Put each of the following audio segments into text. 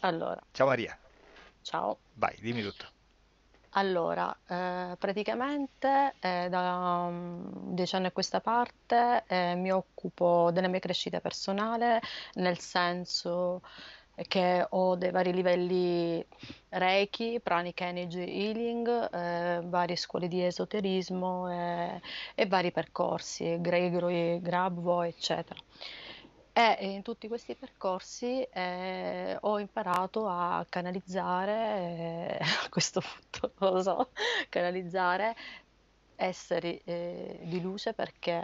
Allora, Ciao Maria, ciao. vai, dimmi tutto. Allora, eh, praticamente eh, da um, dieci anni a questa parte eh, mi occupo della mia crescita personale, nel senso che ho dei vari livelli Reiki, Pranic Energy Healing, eh, varie scuole di esoterismo e, e vari percorsi, Gregory, Grabovoi, eccetera. E in tutti questi percorsi eh, ho imparato a canalizzare, eh, a questo punto lo so, canalizzare esseri eh, di luce perché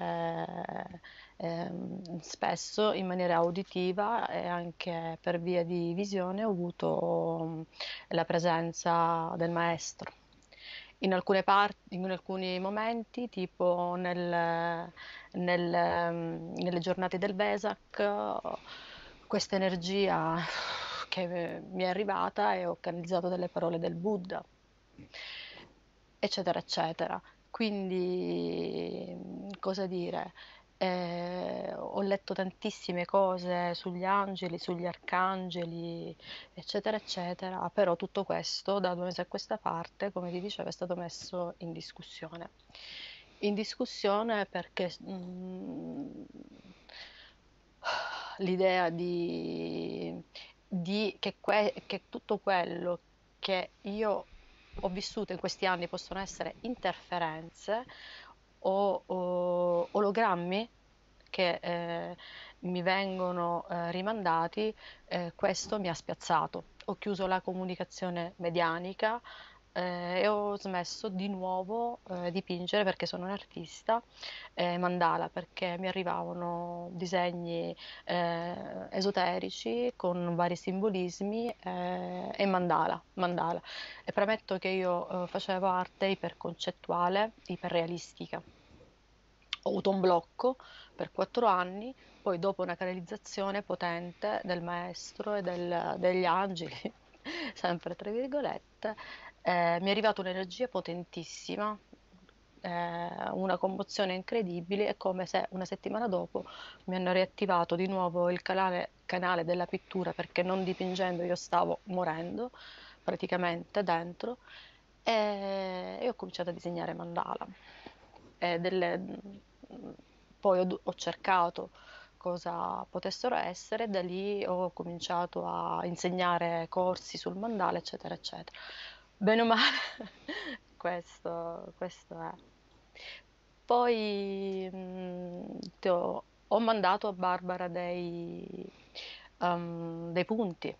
ehm, spesso in maniera uditiva e anche per via di visione ho avuto mm, la presenza del maestro. In alcune parti, in alcuni momenti, tipo nel, nel, ehm, nelle giornate del Vesak, questa energia che mi è arrivata e ho canalizzato delle parole del Buddha, eccetera, eccetera. Quindi, cosa dire? Eh, ho letto tantissime cose sugli angeli, sugli arcangeli, eccetera, eccetera, però tutto questo da due mesi a questa parte, come ti dicevo, è stato messo in discussione. In discussione perché mm, l'idea di, di che, que- che tutto quello che io ho vissuto in questi anni possono essere interferenze o, o ologrammi che eh, mi vengono eh, rimandati, eh, questo mi ha spiazzato. Ho chiuso la comunicazione medianica eh, e ho smesso di nuovo eh, dipingere perché sono un artista eh, mandala, perché mi arrivavano disegni eh, esoterici con vari simbolismi eh, e mandala, mandala. E premetto che io eh, facevo arte iperconcettuale, iperrealistica. Ho avuto un blocco per quattro anni, poi dopo una canalizzazione potente del maestro e del- degli angeli, sempre tra virgolette, eh, mi è arrivata un'energia potentissima, eh, una commozione incredibile, è come se una settimana dopo mi hanno riattivato di nuovo il canale, canale della pittura perché non dipingendo io stavo morendo praticamente dentro e, e ho cominciato a disegnare mandala. Delle- poi ho, ho cercato cosa potessero essere, da lì ho cominciato a insegnare corsi sul mandala, eccetera, eccetera. Bene o male, questo, questo è. Poi mh, ti ho, ho mandato a Barbara dei, um, dei punti.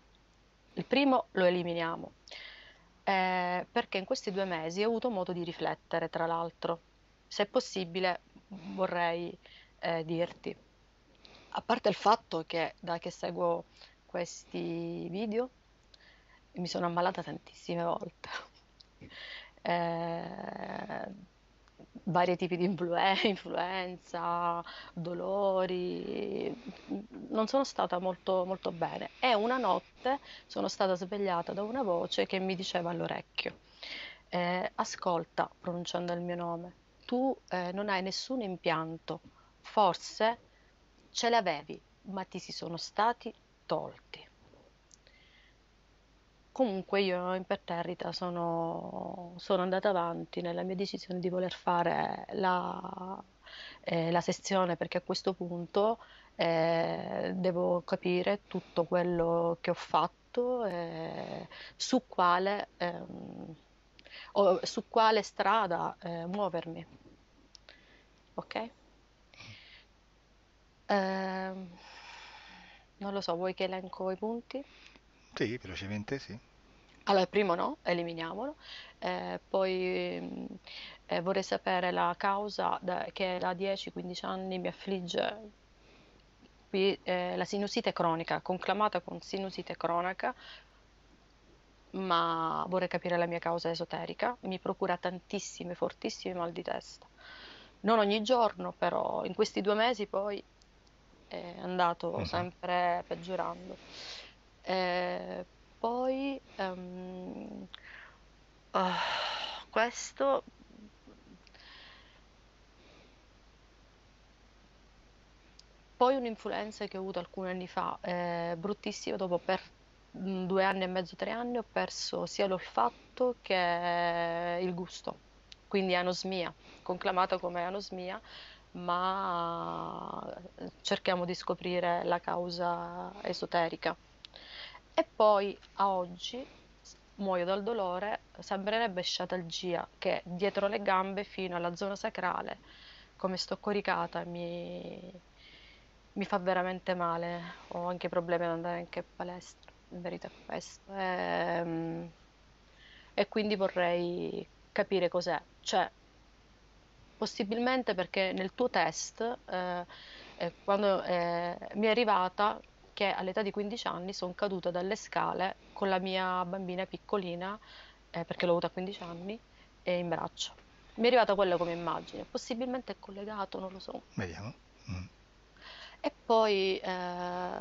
Il primo lo eliminiamo, eh, perché in questi due mesi ho avuto modo di riflettere, tra l'altro. Se è possibile, vorrei eh, dirti, a parte il fatto che da che seguo questi video mi sono ammalata tantissime volte. Eh, vari tipi di influe- influenza, dolori, non sono stata molto, molto bene. E una notte sono stata svegliata da una voce che mi diceva all'orecchio, eh, ascolta, pronunciando il mio nome, tu eh, non hai nessun impianto, forse ce l'avevi, ma ti si sono stati tolti. Comunque io imperterrita sono, sono andata avanti nella mia decisione di voler fare la, eh, la sezione perché a questo punto eh, devo capire tutto quello che ho fatto, eh, su quale, ehm, o su quale strada eh, muovermi. Ok? Ehm, non lo so, vuoi che elenco i punti? Sì, velocemente, sì. Allora, il primo no, eliminiamolo. Eh, poi mh, eh, vorrei sapere la causa da- che da 10-15 anni mi affligge qui, eh, la sinusite cronica, conclamata con sinusite cronica, ma vorrei capire la mia causa esoterica. Mi procura tantissime, fortissime mal di testa. Non ogni giorno, però in questi due mesi poi è andato Mhm. sempre peggiorando. Eh, poi ehm, ah, questo, poi un'influenza che ho avuto alcuni anni fa, eh, bruttissima, dopo per mm, due anni e mezzo, tre anni, ho perso sia l'olfatto che il gusto, quindi anosmia, conclamata come anosmia, ma cerchiamo di scoprire la causa esoterica. E poi a oggi muoio dal dolore, sembrerebbe sciatalgia che dietro le gambe fino alla zona sacrale, come sto coricata, mi, mi fa veramente male. Ho anche problemi ad andare anche in palestra, in verità è questo. E, e quindi vorrei capire cos'è. Cioè, possibilmente perché nel tuo test, eh, eh, quando eh, mi è arrivata che all'età di 15 anni sono caduta dalle scale con la mia bambina piccolina, eh, perché l'ho avuta a 15 anni, e in braccio. Mi è arrivata quella come immagine, possibilmente è collegato, non lo so. Vediamo. Mm. E poi... eh,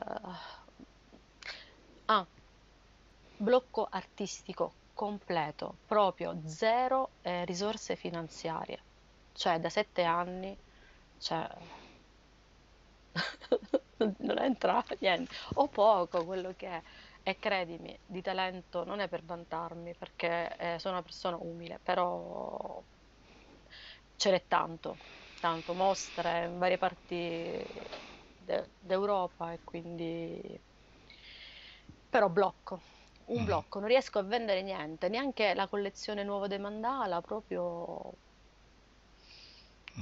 Ah, blocco artistico completo, proprio zero eh, risorse finanziarie. Cioè, da sette anni, cioè, non entra niente, o poco, quello che è. E credimi, di talento non è per vantarmi, perché eh, sono una persona umile, però ce n'è tanto, tanto, mostre in varie parti de- d'Europa e quindi... Però blocco, un Mm. blocco, non riesco a vendere niente, neanche la collezione nuova dei Mandala, proprio.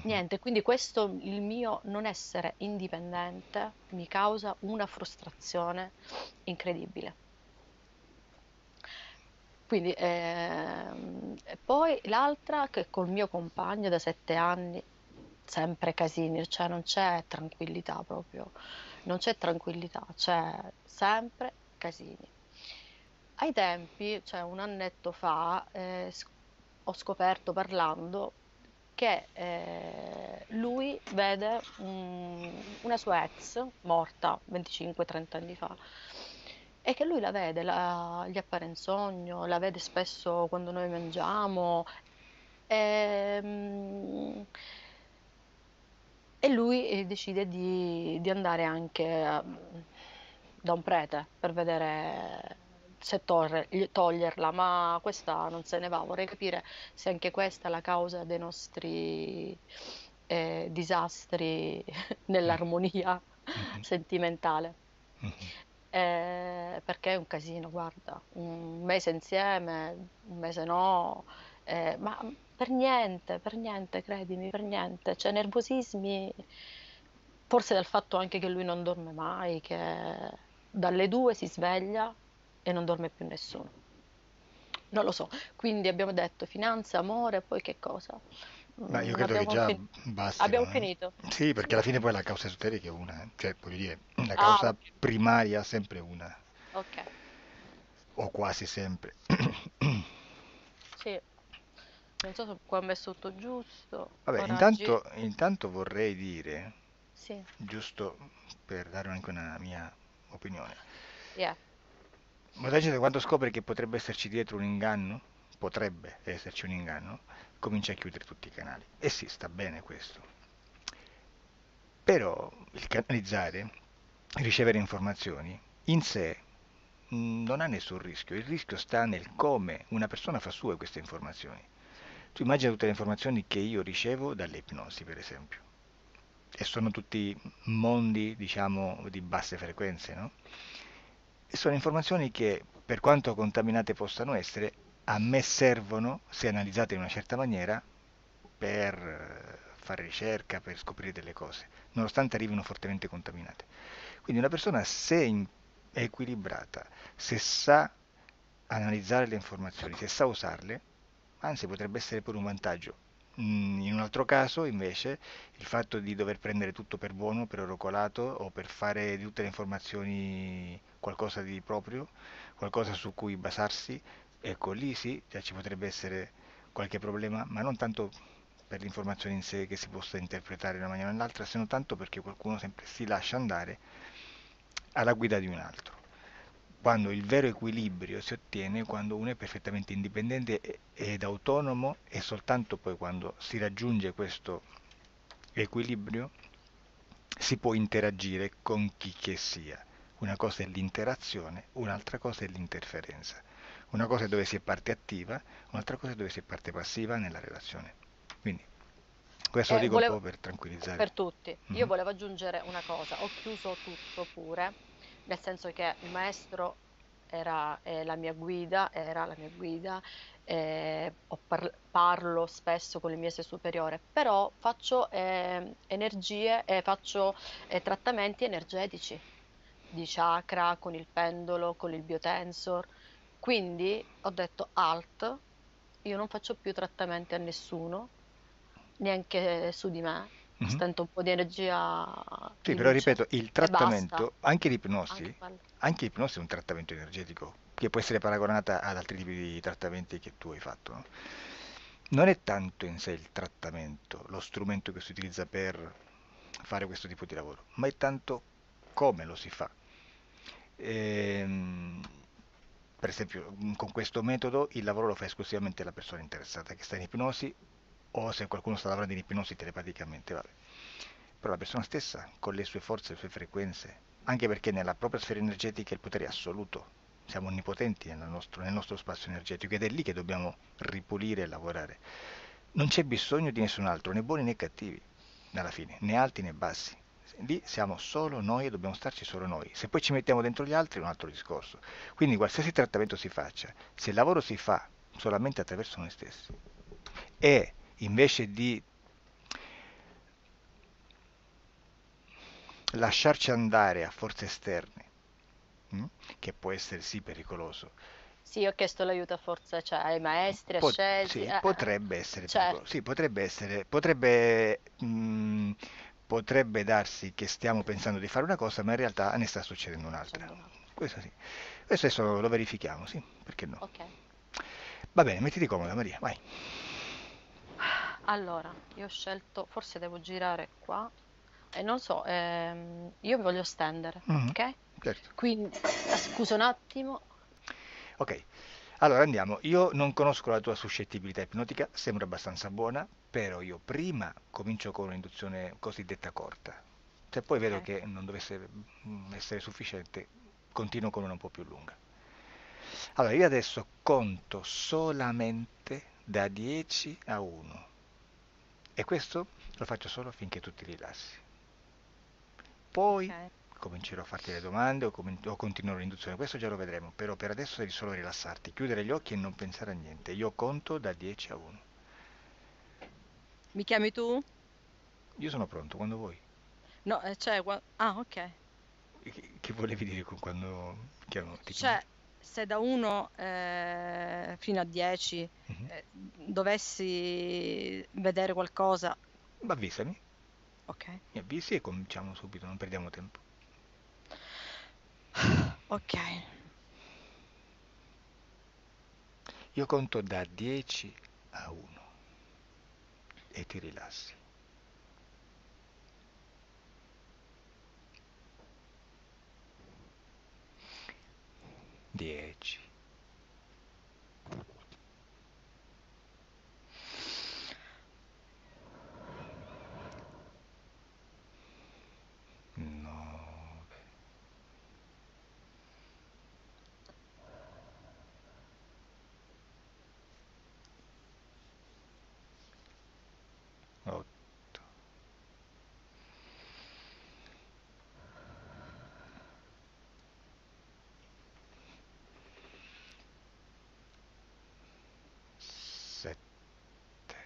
Niente. Quindi questo, il mio non essere indipendente, mi causa una frustrazione incredibile. Quindi, ehm, poi l'altra che col mio compagno da sette anni, sempre casini, cioè non c'è tranquillità proprio, non c'è tranquillità, c'è sempre casini. Ai tempi, cioè un annetto fa, eh, ho scoperto parlando che eh, lui vede un- una sua ex morta 25-30 anni fa e che lui la vede, la- gli appare in sogno, la vede spesso quando noi mangiamo e, mm, e lui eh, decide di, di andare anche eh, da un prete per vedere se torre- gli- toglierla, ma questa non se ne va. Vorrei capire se anche questa è la causa dei nostri eh, disastri nell'armonia Mhm. sentimentale. Mhm. Eh, perché è un casino, guarda, un mese insieme, un mese no, eh, ma per niente, per niente, credimi, per niente. Cioè, nervosismi, forse dal fatto anche che lui non dorme mai, che dalle due si sveglia e non dorme più nessuno. Non lo so. Quindi abbiamo detto finanza, amore, poi che cosa? Ma io Mm, credo che già fi- bastino. abbiamo eh. finito. Sì, perché alla fine poi la causa esoterica è una, eh. Cioè, voglio dire, la Ah, causa ok. primaria è sempre una, Ok. o quasi sempre. Sì, non so se qua ho messo tutto giusto. Vabbè, intanto, intanto vorrei dire, Sì, giusto per dare anche una mia opinione, yeah. Molta gente quando scopre che potrebbe esserci dietro un inganno, potrebbe esserci un inganno, comincia a chiudere tutti i canali. E sì, sta bene questo. Però il canalizzare, ricevere informazioni, in sé mh, non ha nessun rischio. Il rischio sta nel come una persona fa sue queste informazioni. Tu immagina tutte le informazioni che io ricevo dalle ipnosi, per esempio, e sono tutti mondi, diciamo, di basse frequenze, no? Sono informazioni che, per quanto contaminate possano essere, a me servono, se analizzate in una certa maniera, per eh, fare ricerca, per scoprire delle cose, nonostante arrivino fortemente contaminate. Quindi una persona, se è equilibrata, se sa analizzare le informazioni, se sa usarle, anzi potrebbe essere pure un vantaggio. Mm, In un altro caso, invece, il fatto di dover prendere tutto per buono, per oro colato o per fare tutte le informazioni qualcosa di proprio, qualcosa su cui basarsi, ecco lì sì, già ci potrebbe essere qualche problema, ma non tanto per l'informazione in sé che si possa interpretare in una maniera o nell'altra, se non tanto perché qualcuno sempre si lascia andare alla guida di un altro. Quando il vero equilibrio si ottiene quando uno è perfettamente indipendente ed autonomo e soltanto poi quando si raggiunge questo equilibrio si può interagire con chi che sia. Una cosa è l'interazione, un'altra cosa è l'interferenza. Una cosa è dove si è parte attiva, un'altra cosa è dove si è parte passiva nella relazione. Quindi questo lo Eh, dico un volevo- po' per tranquillizzare. per tutti. Io Mhm. volevo aggiungere una cosa, ho chiuso tutto pure, nel senso che il maestro era è la mia guida, era la mia guida, eh, par- parlo spesso con il mio essere superiore, però faccio eh, energie e faccio eh, trattamenti energetici di chakra con il pendolo, con il biotensor. Quindi ho detto alt, io non faccio più trattamenti a nessuno, neanche su di me. Mhm. Stento un po' di energia Sì, di però luce ripeto, il trattamento, anche l'ipnosi, Anche quello. anche l'ipnosi è un trattamento energetico, che può essere paragonata ad altri tipi di trattamenti che tu hai fatto, no? Non è tanto in sé il trattamento, lo strumento che si utilizza per fare questo tipo di lavoro, ma è tanto come lo si fa. Ehm, per esempio, con questo metodo il lavoro lo fa esclusivamente la persona interessata che sta in ipnosi o se qualcuno sta lavorando in ipnosi telepaticamente, vabbè. Però la persona stessa, con le sue forze, le sue frequenze, anche perché nella propria sfera energetica il potere è assoluto, siamo onnipotenti nel nostro, nel nostro spazio energetico ed è lì che dobbiamo ripulire e lavorare. Non c'è bisogno di nessun altro, né buoni né cattivi, alla fine, né alti né bassi. Lì siamo solo noi e dobbiamo starci solo noi. Se poi ci mettiamo dentro gli altri è un altro discorso. Quindi qualsiasi trattamento si faccia, se il lavoro si fa solamente attraverso noi stessi e invece di lasciarci andare a forze esterne, mm, che può essere sì pericoloso, Sì, ho chiesto l'aiuto a forza, cioè ai maestri, Po- ascesi. sì, eh, eh, potrebbe essere certo. pericoloso. Sì, potrebbe essere, potrebbe, mm, potrebbe darsi che stiamo pensando di fare una cosa, ma in realtà ne sta succedendo un'altra. Questo sì. Questo adesso lo verifichiamo, sì, perché no? Ok. Va bene, mettiti comoda Maria, vai. Allora, io ho scelto, forse devo girare qua e non so, ehm, io mi voglio stendere, Mhm, ok? certo. Quindi, ah, scusa un attimo. Ok, allora andiamo. Io non conosco la tua suscettibilità ipnotica, sembra abbastanza buona, però io prima comincio con un'induzione cosiddetta corta. Se poi vedo Ok. che non dovesse mm, essere sufficiente, continuo con una un po' più lunga. Allora, io adesso conto solamente da 10 a 1 e questo lo faccio solo finché tu ti rilassi. Poi Ok. Comincerò a farti le domande o, comin- o continuerò l'induzione, questo già lo vedremo, però per adesso devi solo rilassarti, chiudere gli occhi e non pensare a niente. Io conto da 10 a 1. Mi chiami tu? Io sono pronto quando vuoi. No, eh, cioè, ah, ok. Che, volevi dire con quando chiamo, ti Cioè, chiamo? se da 1 fino a 10 Mhm. eh, dovessi vedere qualcosa, Ma avvisami, ok, mi avvisi e cominciamo subito, non perdiamo tempo. Ok, Io conto da 10 a 1 e ti rilassi. Dieci, nove, otto, sette,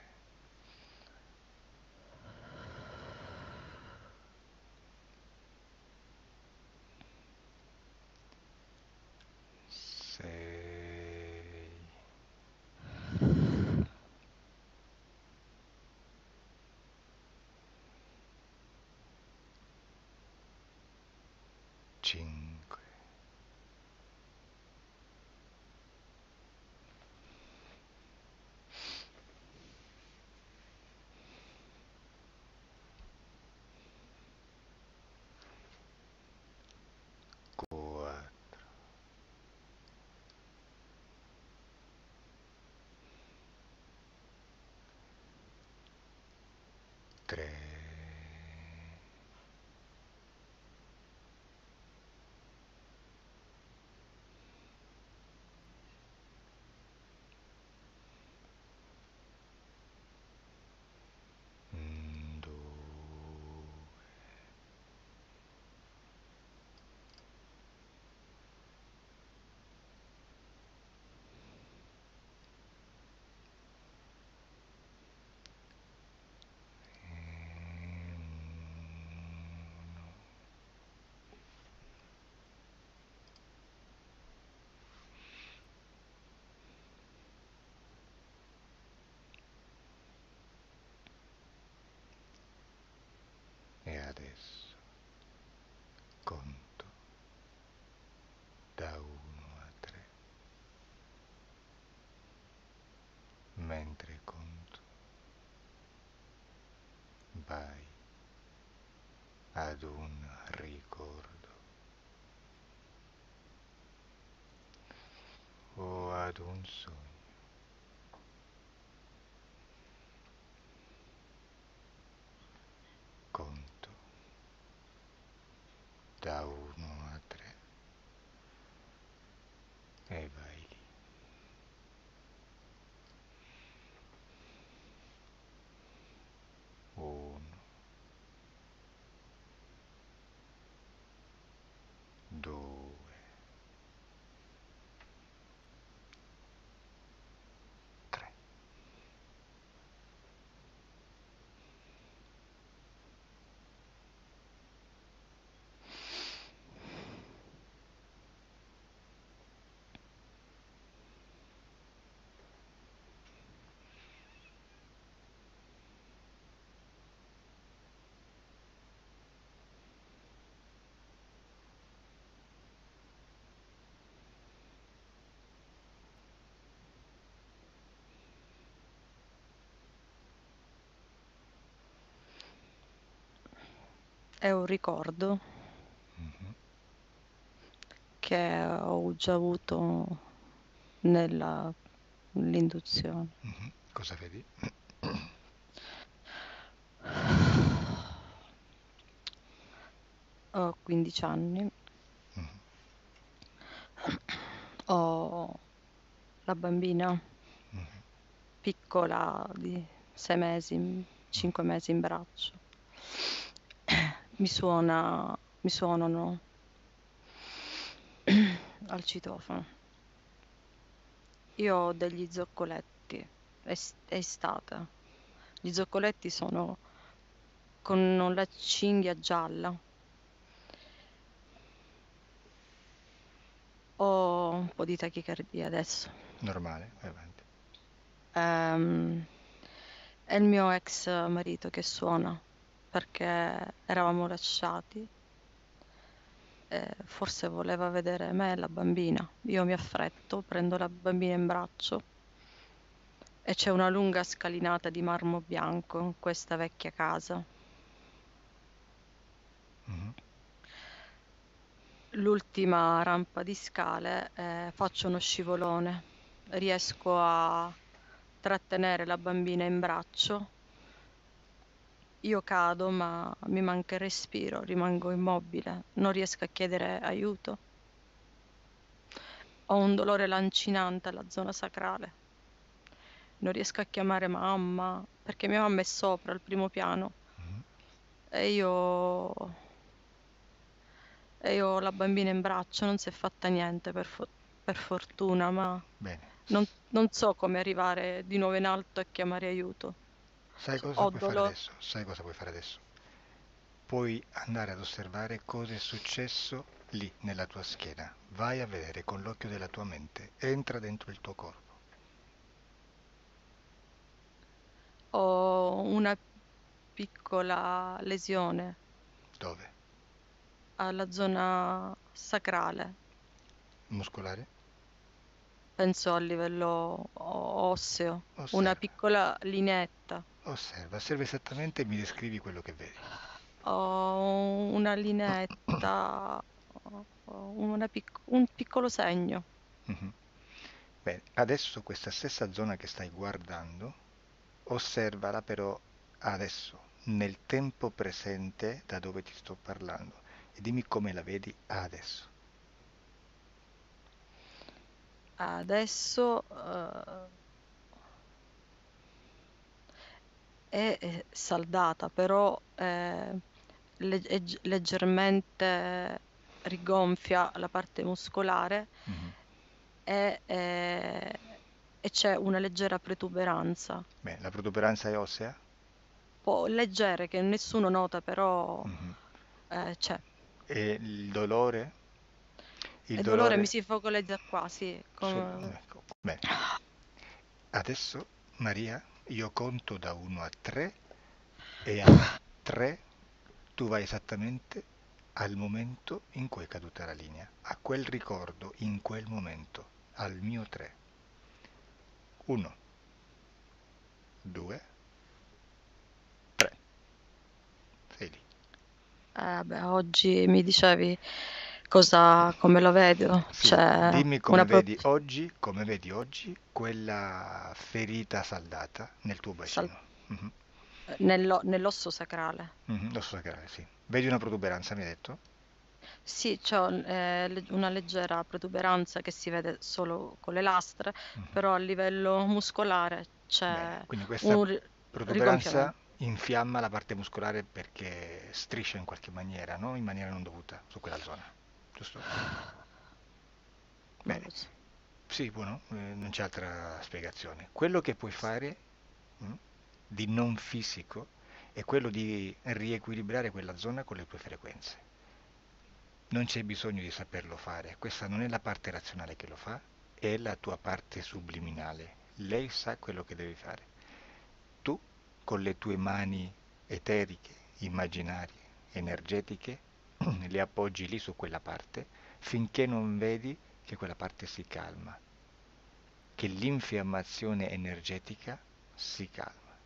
sei, cinque, quattro, ad un ricordo o ad un sogno. Conto da uno a tre e vai lì. Uno, due, tre. È un ricordo Mhm, che ho già avuto nella- nell'induzione. mhm. Cosa vedi? Ho 15 anni, Mhm, ho la bambina mhm, piccola di 6 mesi, 5 mesi in braccio. Mi suona, mi suonano al citofono. Io ho degli zoccoletti, è, è estate. Gli zoccoletti sono con la cinghia gialla. Ho un po' di tachicardia adesso. Normale, vai avanti. Ehm, è il mio ex marito che suona perché eravamo lasciati. e forse voleva vedere me e la bambina. Io mi affretto, prendo la bambina in braccio e c'è una lunga scalinata di marmo bianco in questa vecchia casa. Mhm, L'ultima rampa di scale, eh, faccio uno scivolone, riesco a trattenere la bambina in braccio. Io cado, ma mi manca il respiro, rimango immobile, non riesco a chiedere aiuto. Ho un dolore lancinante alla zona sacrale. Non riesco a chiamare mamma perché mia mamma è sopra al primo piano mhm. e io e io ho la bambina in braccio, non si è fatta niente per, fo- per fortuna, ma non, non so come arrivare di nuovo in alto e chiamare aiuto. Sai cosa puoi fare adesso? Sai cosa puoi fare adesso? Puoi andare ad osservare cosa è successo lì nella tua schiena. Vai a vedere con l'occhio della tua mente. Entra dentro il tuo corpo. Ho una piccola lesione Dove? alla zona sacrale, Muscolare? penso a livello osseo, una Osserva. piccola lineetta. Osserva. Osserva esattamente e mi descrivi quello che vedi. Ho una lineetta, ho una pic- un piccolo segno. Mhm. Bene, adesso questa stessa zona che stai guardando, osservala però adesso, nel tempo presente da dove ti sto parlando e dimmi come la vedi adesso. Adesso eh, è saldata, però eh, le- è g- leggermente rigonfia la parte muscolare Mhm. e, eh, e c'è una leggera protuberanza, Bene, la protuberanza è ossea? po' leggera che nessuno nota, però Mhm. eh, c'è. E il dolore? Il Il dolore dolore mi si focalizza qua, sì, come- ecco, Bene. Adesso, Maria, io conto da 1 a 3 e a 3 tu vai esattamente al momento in cui è caduta la linea, a quel ricordo in quel momento, al mio 3. 1, 2, 3. Sei lì. Eh, beh, oggi mi dicevi cosa, come lo vedo. Sì, C'è dimmi come pro- vedi oggi, come vedi oggi quella ferita saldata nel tuo sal- bacino. Mhm, nello- nell'osso sacrale. mhm, L'osso sacrale, sì. Vedi una protuberanza, mi hai detto? Sì, c'è eh, una leggera protuberanza che si vede solo con le lastre, Mhm. però a livello muscolare Bene, c'è quindi questa un protuberanza infiamma la parte muscolare perché striscia in qualche maniera, no? In maniera non dovuta su quella zona, giusto? Bene, sì, buono, eh, non c'è altra spiegazione. Quello che puoi fare mm, di non fisico è quello di riequilibrare quella zona con le tue frequenze. Non c'è bisogno di saperlo fare, questa non è la parte razionale che lo fa, è la tua parte subliminale. Lei sa quello che devi fare. Tu, con le tue mani eteriche, immaginarie, energetiche, le appoggi lì su quella parte finché non vedi che quella parte si calma, che l'infiammazione energetica si calma.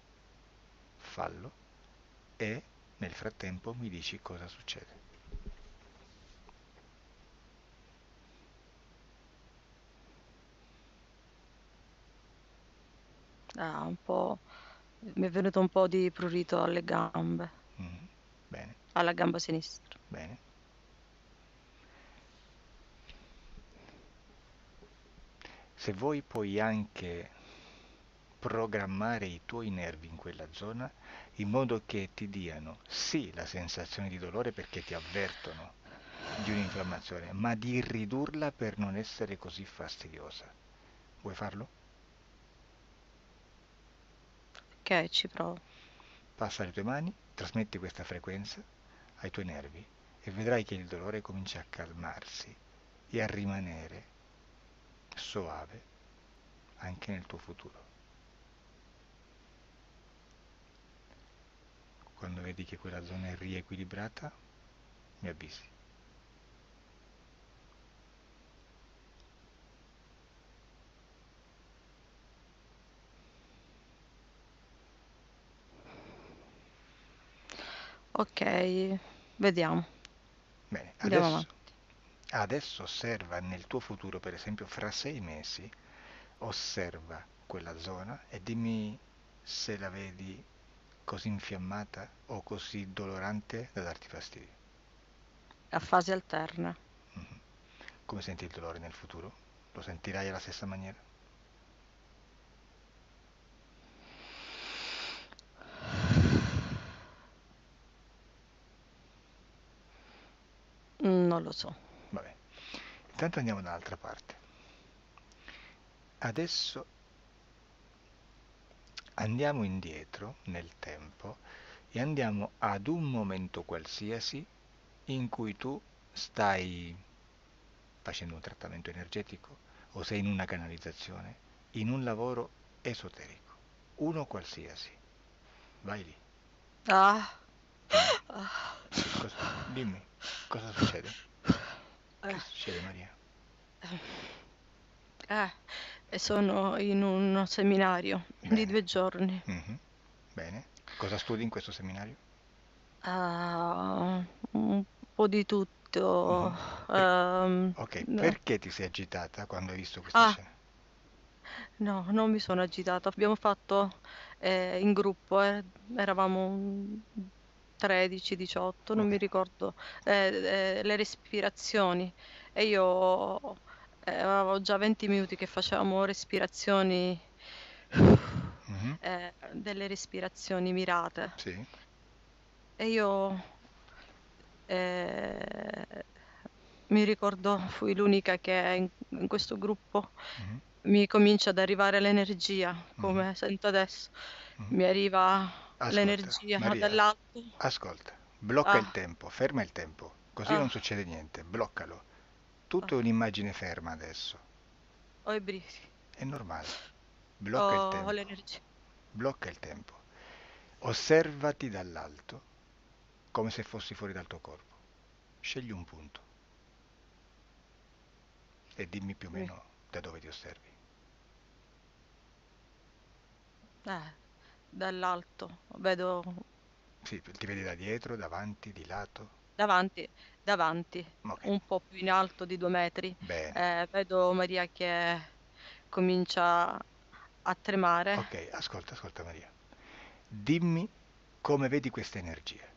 Fallo e nel frattempo mi dici cosa succede. Ah, un po', mi è venuto un po' di prurito alle gambe, Mhm. Bene, alla gamba sinistra. Bene. Se vuoi puoi anche programmare i tuoi nervi in quella zona in modo che ti diano sì la sensazione di dolore perché ti avvertono di un'infiammazione, ma di ridurla per non essere così fastidiosa. Vuoi farlo? Ok, ci provo. Passa le tue mani, trasmetti questa frequenza ai tuoi nervi e vedrai che il dolore comincia a calmarsi e a rimanere soave anche nel tuo futuro. Quando vedi che quella zona è riequilibrata, mi avvisi. Ok, vediamo. Bene, adesso, adesso osserva nel tuo futuro, per esempio fra sei mesi, osserva quella zona e dimmi se la vedi così infiammata o così dolorante da darti fastidio. A fasi alterne. Mhm. Come senti il dolore nel futuro? Lo sentirai alla stessa maniera? Non lo so. Vabbè, intanto andiamo dall'altra parte. Adesso andiamo indietro nel tempo e andiamo ad un momento qualsiasi in cui tu stai facendo un trattamento energetico o sei in una canalizzazione, in un lavoro esoterico, uno qualsiasi. Vai lì. Ah, cosa, dimmi, cosa succede? Che eh, succede Maria? eh, e sono in un seminario di Bene. due giorni. Mhm. Bene. Cosa studi in questo seminario? Ah, un po' di tutto. Mhm. Per- ehm, Ok, no. perché ti sei agitata quando hai visto questa Ah, scena? no, non mi sono agitata. Abbiamo fatto eh, in gruppo, eh, eravamo un 13, 18, non mi ricordo, eh, eh, le respirazioni. E io eh, avevo già 20 minuti che facevamo respirazioni, Mhm. eh, delle respirazioni mirate. Sì. E io eh, mi ricordo, fui l'unica che in, in questo gruppo Mhm. mi comincia ad arrivare l'energia, come sento adesso. Mi arriva Ascolta, l'energia Maria, dall'alto. ascolta, blocca il Ah, tempo, ferma il tempo, così ah, non succede niente, bloccalo. Tutto è ah, un'immagine ferma adesso, ho i brividi, è normale. Blocca il ho, ho tempo, blocca il tempo. Osservati dall'alto, come se fossi fuori dal tuo corpo. Scegli un punto e dimmi più o meno da dove ti osservi. eh, dall'alto vedo Sì, ti vedi da dietro, davanti, di lato. davanti, davanti, Ok, un po' più in alto di due metri. bene. Eh, vedo Maria che comincia a tremare. Ok, ascolta, ascolta Maria. Dimmi come vedi questa energia.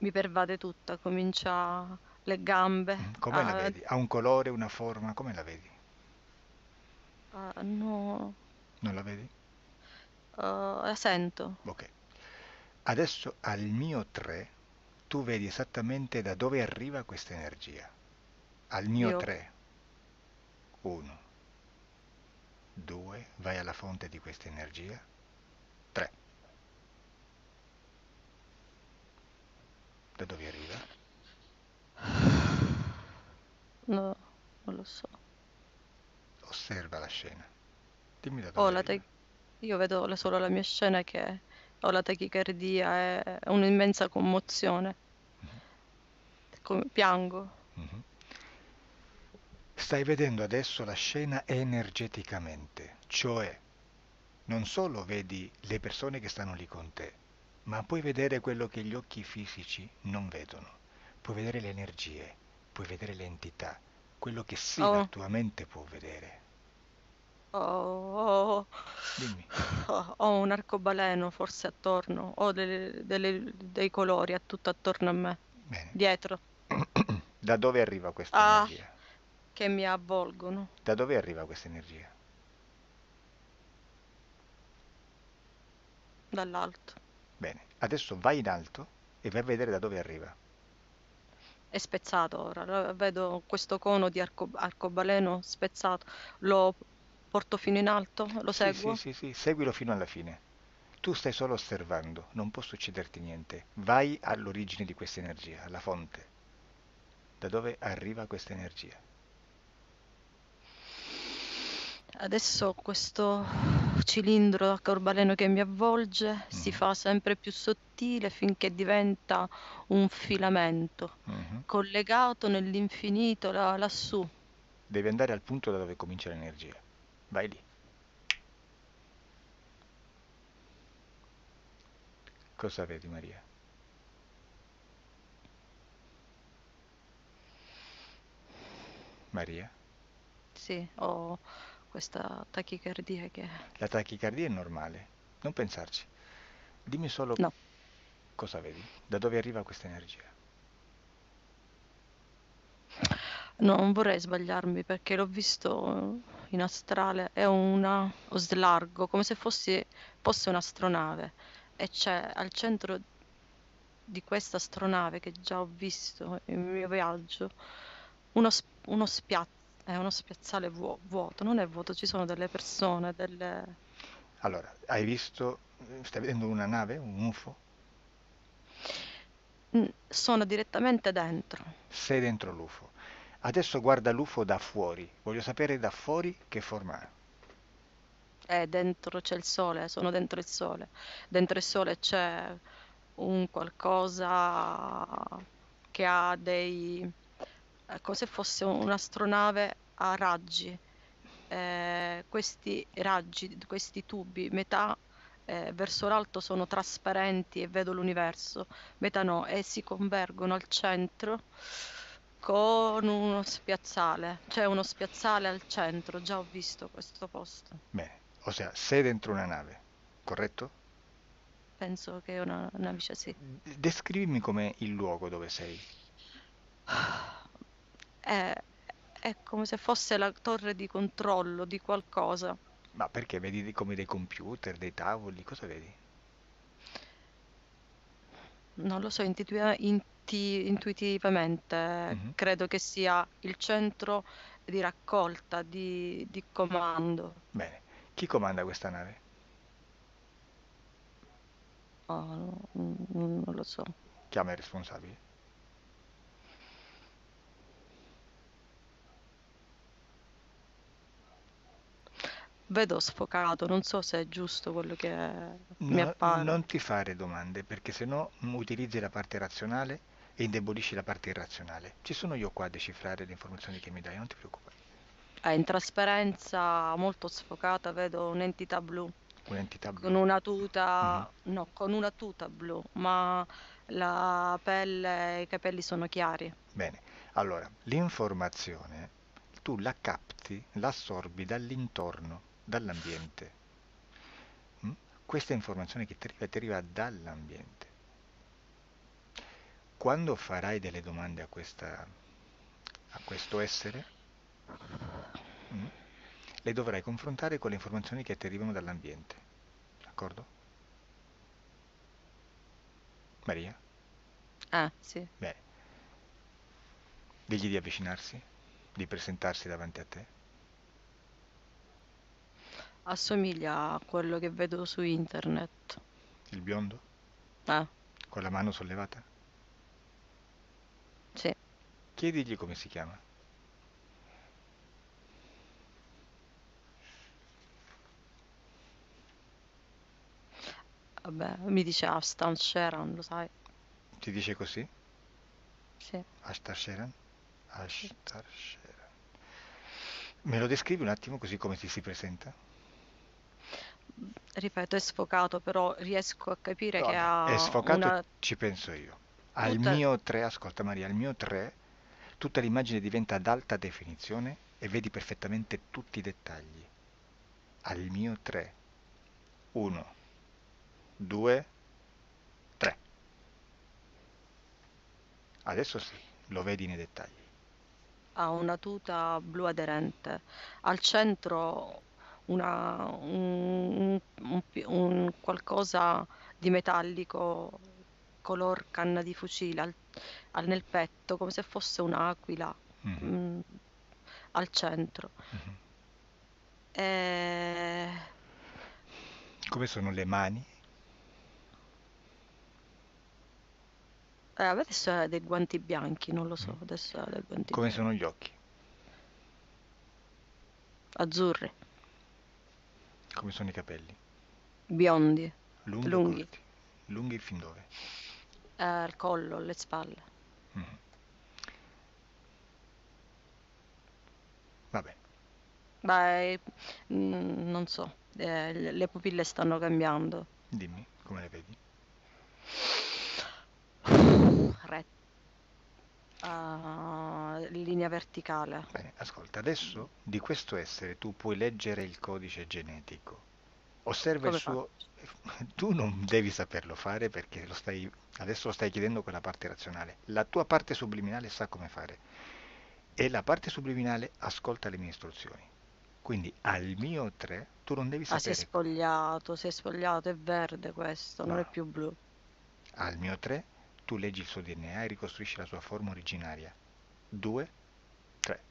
Mi pervade tutta, comincia le gambe Mm, Come la a, vedi? Ha un colore, una forma? Come la vedi? a- no, Non la vedi? Eh, la sento. Ok. Adesso al mio 3 tu vedi esattamente da dove arriva questa energia. Al mio Io 3. 1, 2, vai alla fonte di questa energia. 3. Da dove arriva? no, non lo so. Osserva la scena. Dimmi da dove la arriva. te- Io vedo la- solo la mia scena che ho la tachicardia e un'immensa commozione. Come- piango. Mhm. Stai vedendo adesso la scena energeticamente, cioè non solo vedi le persone che stanno lì con te, ma puoi vedere quello che gli occhi fisici non vedono. Puoi vedere le energie, puoi vedere le entità, quello che sì la Ho, tua mente può vedere. Ho, ho- Dimmi. ho- ho un arcobaleno forse attorno, ho delle- delle- dei colori a tutto attorno a me, Bene. dietro, Da dove arriva questa ah, energia? che mi avvolgono Da dove arriva questa energia? dall'alto. Bene, adesso vai in alto e vai a vedere da dove arriva. È spezzato ora, lo- vedo questo cono di arco- arcobaleno spezzato, lo porto fino in alto, lo Sì, sì, seguo. sì, sì, seguilo fino alla fine. Tu stai solo osservando, non può succederti niente. Vai all'origine di questa energia, alla fonte. Da dove arriva questa energia? Adesso questo cilindro arcobaleno che mi avvolge si Mhm, fa sempre più sottile finché diventa un filamento mhm. collegato nell'infinito là- lassù. Devi andare al punto da dove comincia l'energia. Vai lì. Cosa vedi, Maria? Maria? Sì, ho questa tachicardia che... La tachicardia è normale, non pensarci. Dimmi solo No, cosa vedi, da dove arriva questa energia. non vorrei sbagliarmi perché l'ho visto in astrale, è una, o slargo, come se fosse, fosse un'astronave e c'è al centro di questa astronave che già ho visto nel mio viaggio uno, uno spia- è uno spiazzale vuo- vuoto, non è vuoto, ci sono delle persone, delle... Allora, hai visto, stai vedendo una nave, un UFO? Sono direttamente dentro. Sei dentro l'UFO. Adesso guarda l'UFO da fuori. Voglio sapere da fuori che forma ha. E dentro c'è il sole, sono dentro il sole. Dentro il sole c'è un qualcosa che ha dei... è come se fosse un'astronave a raggi. Eh, questi raggi, questi tubi, metà eh, verso l'alto sono trasparenti e vedo l'universo, metà no, e si convergono al centro con uno spiazzale. C'è uno spiazzale al centro, già ho visto questo posto. Bene, ossia sei dentro una nave, corretto? Penso che è una navice, sì. Descrivimi com'è il luogo dove sei. È, è come se fosse la torre di controllo di qualcosa. Ma perché vedi come dei computer, dei tavoli, cosa vedi? Non lo so, intuitiva- inti- intuitivamente Mhm. credo che sia il centro di raccolta, di, di comando. Bene, chi comanda questa nave? Oh, no, mm, non lo so. Chiama il responsabile. Vedo sfocato, non so se è giusto quello che mi No- appare. non ti fare domande, perché sennò mm, utilizzi la parte razionale e indebolisci la parte irrazionale. Ci sono io qua a decifrare le informazioni che mi dai, non ti preoccupare. Eh, in trasparenza molto sfocata vedo un'entità blu Un'entità con blu. una Mhm. tuta, no, con una tuta blu, ma la pelle, i capelli sono chiari. Bene, allora, l'informazione tu la capti, l'assorbi dall'intorno, dall'ambiente. Mm? Questa informazione che ti arriva, ti arriva dall'ambiente. Quando farai delle domande a, questa, a questo essere, mm, le dovrai confrontare con le informazioni che ti arrivano dall'ambiente. D'accordo? Maria? Ah, sì. Bene. Digli di avvicinarsi, di presentarsi davanti a te. Assomiglia a quello che vedo su internet. Il biondo? Ah, Con la mano sollevata? sì. Chiedigli come si chiama. Vabbè, mi dice Astan Sheran, lo sai? Ti dice così? Sì. Ashtar Sheran? Ashtar Sheran. Me lo descrivi un attimo così come ti si presenta? Ripeto, è sfocato, però riesco a capire che Vabbè, è ha sfocato, una... ci penso io. Al Tutte- mio 3, ascolta Maria, al mio 3 tutta l'immagine diventa ad alta definizione e vedi perfettamente tutti i dettagli. Al mio 3. 1, 2, 3. Adesso sì, lo vedi nei dettagli. ha una tuta blu aderente. Al centro una, un, un un qualcosa di metallico color canna di fucile al- al- nel petto, come se fosse un'aquila Mhm, mm, al centro. mhm. E Come sono le mani? eh, adesso ha dei guanti bianchi, non lo so, Mm. adesso ha dei guanti Come bianchi. sono gli occhi? Azzurri, Come sono i capelli? biondi, Lunghi lunghi, corti? Lunghi fin dove? eh, al collo, alle spalle. Mhm. Va bene. Beh, mm, non so, eh, le pupille stanno cambiando. Dimmi, come le vedi? Ah, linea verticale. Bene, ascolta, adesso di questo essere tu puoi leggere il codice genetico. Osserva il Come suo... Tu non devi saperlo fare perché lo stai... adesso lo stai chiedendo con la parte razionale. La tua parte subliminale sa come fare. E la parte subliminale ascolta le mie istruzioni. Quindi al mio 3 tu non devi Ah, si è sapere... spogliato, si è spogliato, è verde questo, non è No, più blu. al mio 3 tu leggi il suo DNA e ricostruisci la sua forma originaria. 2, 3.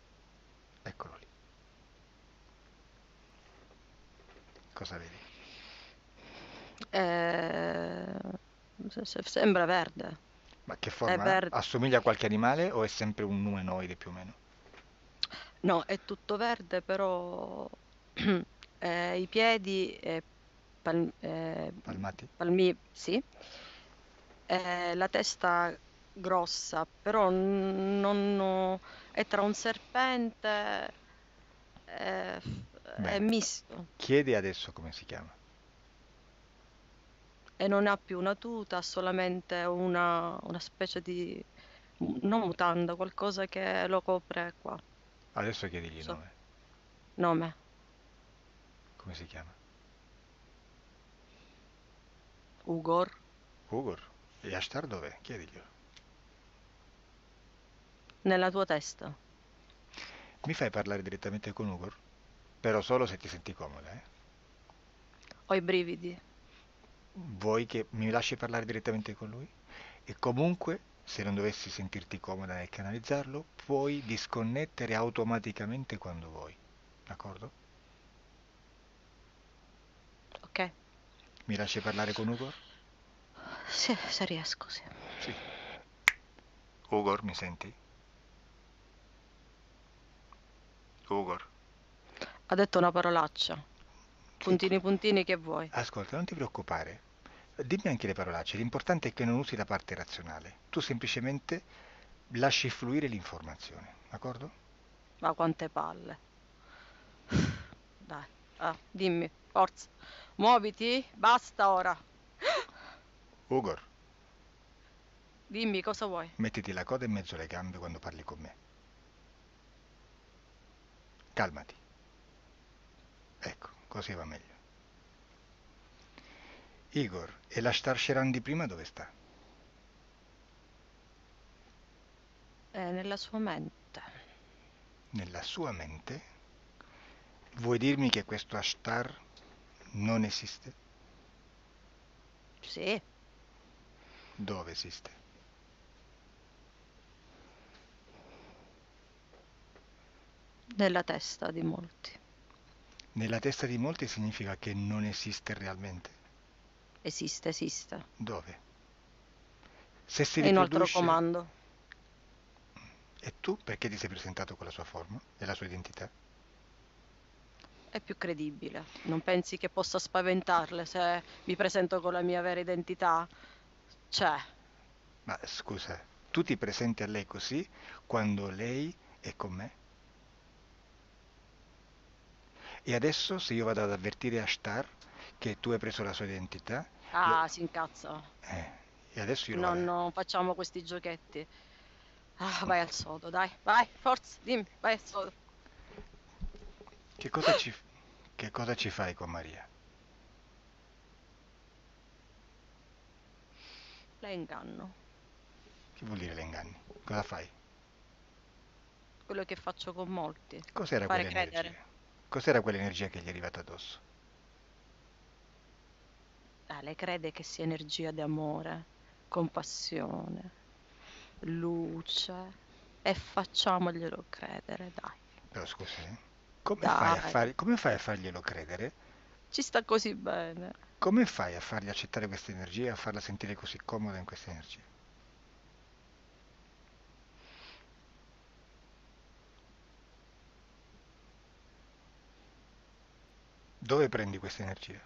Eccolo lì. Cosa vedi? Eh, se- se- sembra verde, Ma che forma. Assomiglia a qualche animale o è sempre un umanoide più o meno? No, è tutto verde, però eh, i piedi e pal- eh, Palmati? palmi, sì, eh, la testa grossa, però non, è tra un serpente e, è misto Chiedi adesso come si chiama. e non ha più una tuta, ha solamente una, una specie di, non mutanda, qualcosa che lo copre qua. Adesso chiedigli il So, nome. nome, Come si chiama? Ugor, Ugor. E Ashtar dov'è? Chiediglielo. nella tua testa. Mi fai parlare direttamente con Ugor? Però solo se ti senti comoda, eh? Ho i brividi. Vuoi che mi lasci parlare direttamente con lui? E comunque, se non dovessi sentirti comoda nel canalizzarlo, puoi disconnettere automaticamente quando vuoi. D'accordo? Ok? Mi lasci parlare con Ugor? Sì, se riesco, sì. Sì. Ugor, mi senti? Ugor. Ha detto una parolaccia. Puntini puntini che vuoi. Ascolta, non ti preoccupare. Dimmi anche le parolacce. L'importante è che non usi la parte razionale. Tu semplicemente lasci fluire l'informazione. D'accordo? Ma quante palle. Dai, ah, dimmi, forza. Muoviti, basta ora. Ugor. Dimmi cosa vuoi. Mettiti la coda in mezzo alle gambe quando parli con me. Calmati. Ecco, così va meglio. Igor, e la Star Sheran di prima dove sta? È nella sua mente. Nella sua mente? Vuoi dirmi che questo Ashtar non esiste? Sì, Dove esiste? nella testa di molti. Nella testa di molti significa che non esiste realmente. Esiste, esiste. Dove? Se si È in un altro riproduce... comando. E tu perché ti sei presentato con la sua forma e la sua identità? È più credibile. Non pensi che possa spaventarle se mi presento con la mia vera identità? Cioè, Ma scusa, tu ti presenti a lei così quando lei è con me? E adesso se io vado ad avvertire Ashtar che tu hai preso la sua identità, ah, si incazza. eh, e adesso io lo No, non facciamo questi giochetti. Ah, vai al sodo, dai, vai, forza, dimmi, vai al sodo. Che cosa ci... che cosa ci fai con Maria? La inganno. Che vuol dire le inganni? Cosa fai? Quello che faccio con molti. Cos'era Fare quell'energia? credere. Cos'era quell'energia che gli è arrivata addosso? Ah, lei crede che sia energia di amore, compassione, luce. E facciamoglielo credere, dai. Però scusa, eh? Come fai, a Dai. far- come fai a farglielo credere? Ci sta così bene. Come fai a fargli accettare questa energia e a farla sentire così comoda in questa energia? Dove prendi questa energia?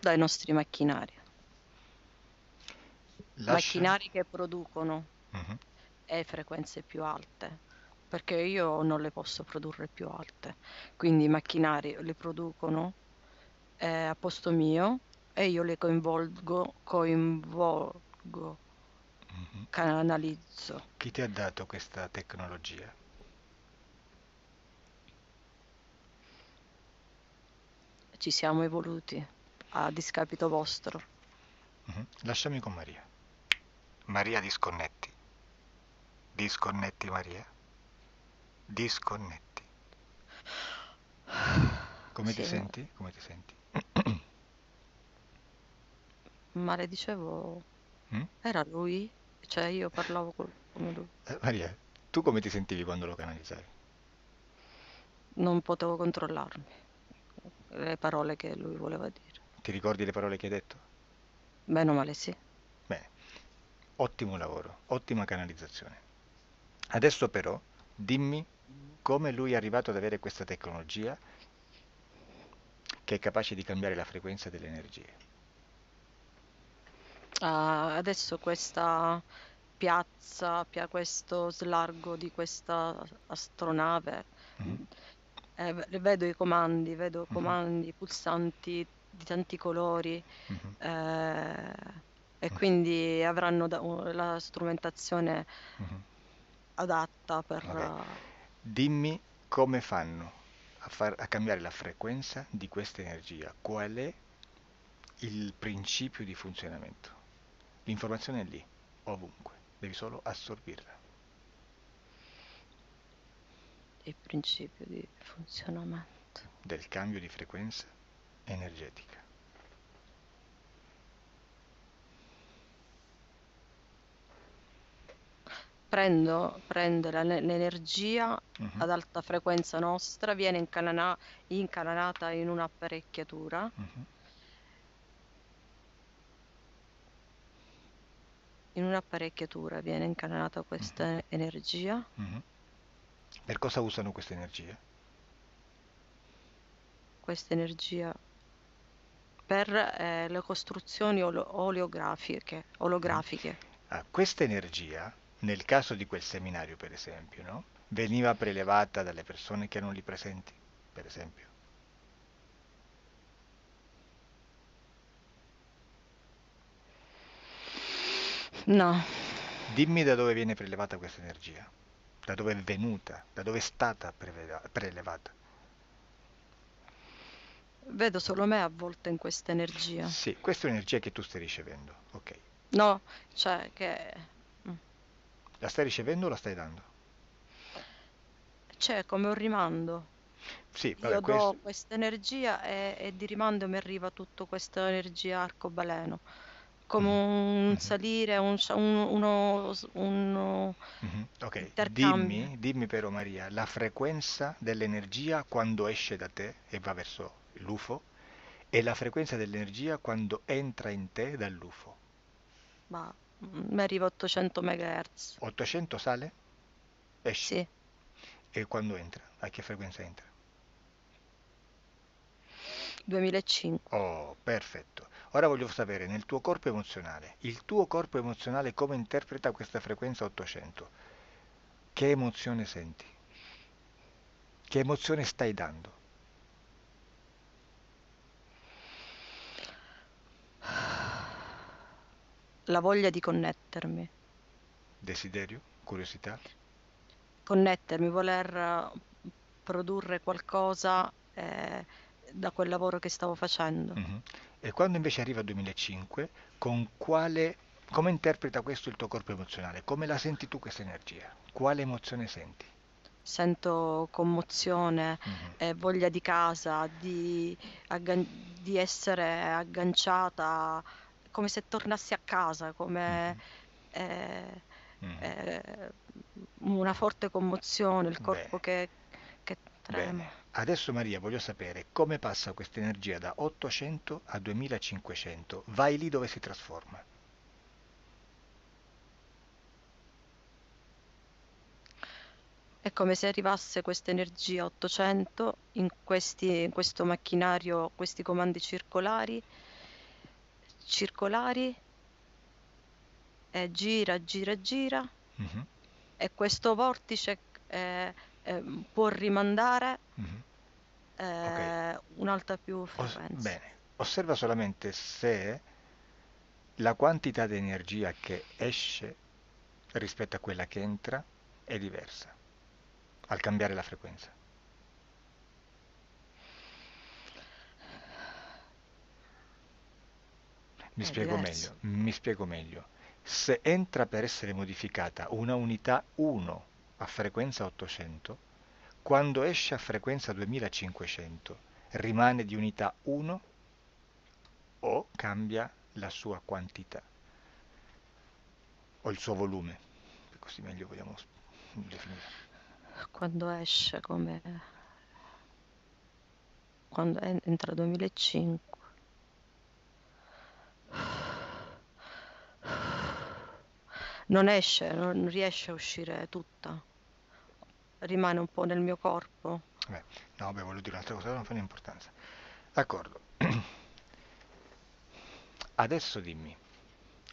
Dai nostri macchinari. Lascia- Macchinari che producono Mhm. e frequenze più alte, perché io non le posso produrre più alte. Quindi i macchinari li producono eh, a posto mio e io le coinvolgo, coinvolgo, Mhm. canalizzo. Chi ti ha dato questa tecnologia? Ci siamo evoluti a discapito vostro. Mhm. Lasciami con Maria. Maria, disconnetti. Disconnetti, Maria. Disconnetti. Come ti Sì. senti? Come ti senti? Ma le dicevo, Mm? era lui? Cioè io parlavo come lui. Eh, Maria, tu come ti sentivi quando lo canalizzavi? Non potevo controllarmi le parole che lui voleva dire. Ti ricordi le parole che hai detto? Bene o male sì. Bene, ottimo lavoro, ottima canalizzazione. Adesso però dimmi come lui è arrivato ad avere questa tecnologia che è capace di cambiare la frequenza delle energie. Ah, adesso questa piazza, pia- questo slargo di questa astronave, Mhm. eh, vedo i comandi, vedo Mhm. comandi, pulsanti di tanti colori Mhm. eh, e Mm. quindi avranno da- la strumentazione Mhm. adatta per... Vabbè. Dimmi come fanno a, far- a cambiare la frequenza di questa energia, qual è il principio di funzionamento. L'informazione è lì, ovunque, devi solo assorbirla. il principio di funzionamento. del cambio di frequenza energetica. Prendo, prende la- l'energia Mhm, ad alta frequenza nostra, viene incanana- incanalata in un'apparecchiatura mhm. in un'apparecchiatura viene incanalata questa energia Mhm. Per cosa usano questa energia? questa energia per eh, le costruzioni olo- oleografiche, olografiche. Ah, questa energia, nel caso di quel seminario per esempio, no? veniva prelevata dalle persone che erano lì presenti, per esempio. No. Dimmi da dove viene prelevata questa energia, da dove è venuta, da dove è stata prelevata. Vedo solo me avvolta in questa energia. Sì, questa è un'energia che tu stai ricevendo, ok. No, cioè che la stai ricevendo o la stai dando? c'è come un rimando. Sì, Io vabbè, questo... do questa energia e, e di rimando mi arriva tutta questa energia arcobaleno, come Mhm, un mhm, salire, un, un- uno, uno mhm. Ok, dimmi, dimmi però Maria, la frequenza dell'energia quando esce da te e va verso l'UFO e la frequenza dell'energia quando entra in te dall'UFO. Ma mi arriva 800 MHz. 800 sale? Esce. Sì, E quando entra? A che frequenza entra? 2005. Oh, perfetto. Ora voglio sapere, nel tuo corpo emozionale, il tuo corpo emozionale come interpreta questa frequenza 800? Che emozione senti? Che emozione stai dando? La voglia di connettermi. Desiderio? Curiosità? Connettermi, voler produrre qualcosa eh, da quel lavoro che stavo facendo. Mhm. E quando invece arriva il 2005, con quale, come interpreta questo il tuo corpo emozionale? Come la senti tu questa energia? Quale emozione senti? Sento commozione, Mhm. eh, voglia di casa, di, aggan- di essere agganciata, come se tornassi a casa, come Mhm. eh, Mhm. eh, una forte commozione, il corpo Bene, che, che trema. bene. Adesso Maria voglio sapere come passa questa energia da 800 a 2500. Vai lì dove si trasforma. È come se arrivasse questa energia 800 in questi, in questo macchinario, questi comandi circolari, circolari, e gira, gira, gira, Mhm, e questo vortice eh, eh, può rimandare mhm. Ok. eh, un'alta più Os- frequenza. bene. Osserva solamente se la quantità di energia che esce rispetto a quella che entra è diversa al cambiare la frequenza. Mi spiego meglio, mi spiego meglio. Se entra per essere modificata una unità 1 a frequenza 800, quando esce a frequenza 2500, rimane di unità 1 o cambia la sua quantità o il suo volume, così meglio vogliamo definire. Quando esce come... quando en- entra 2005. Non esce, non riesce a uscire tutta. Rimane un po' nel mio corpo. Beh, no, beh, voglio dire un'altra cosa, non fa importanza. D'accordo. Adesso dimmi,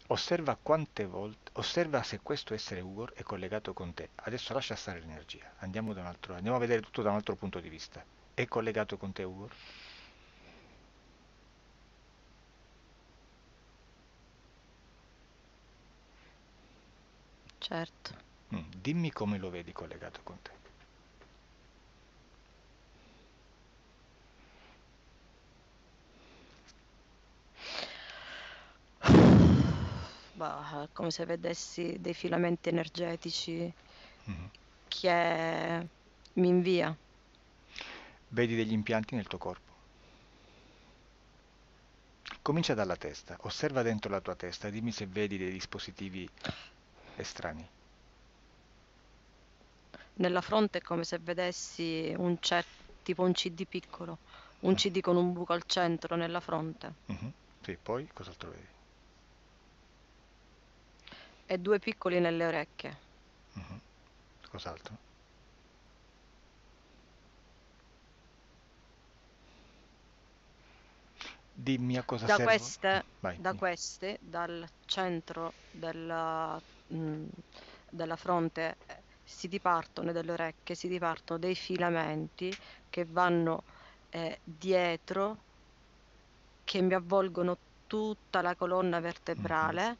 osserva quante volte, osserva se questo essere Ugor è collegato con te. Adesso lascia stare l'energia, andiamo, andiamo a vedere tutto da un altro punto di vista. È collegato con te Ugor? Certo. Mm, dimmi come lo vedi collegato con te. Bah, come se vedessi dei filamenti energetici Mhm. che mi invia. Vedi degli impianti nel tuo corpo? Comincia dalla testa, osserva dentro la tua testa, dimmi se vedi dei dispositivi estranei. Nella fronte è come se vedessi un cer- tipo un CD piccolo, un Mm. CD con un buco al centro nella fronte Mhm. Sì, poi cos'altro vedi? e due piccoli nelle orecchie. Mhm. Cos'altro? Dimmi a cosa Da servono. queste, Vai. da queste, dal centro della, mm, della fronte eh, si dipartono delle orecchie si dipartono dei filamenti che vanno eh, dietro, che mi avvolgono tutta la colonna vertebrale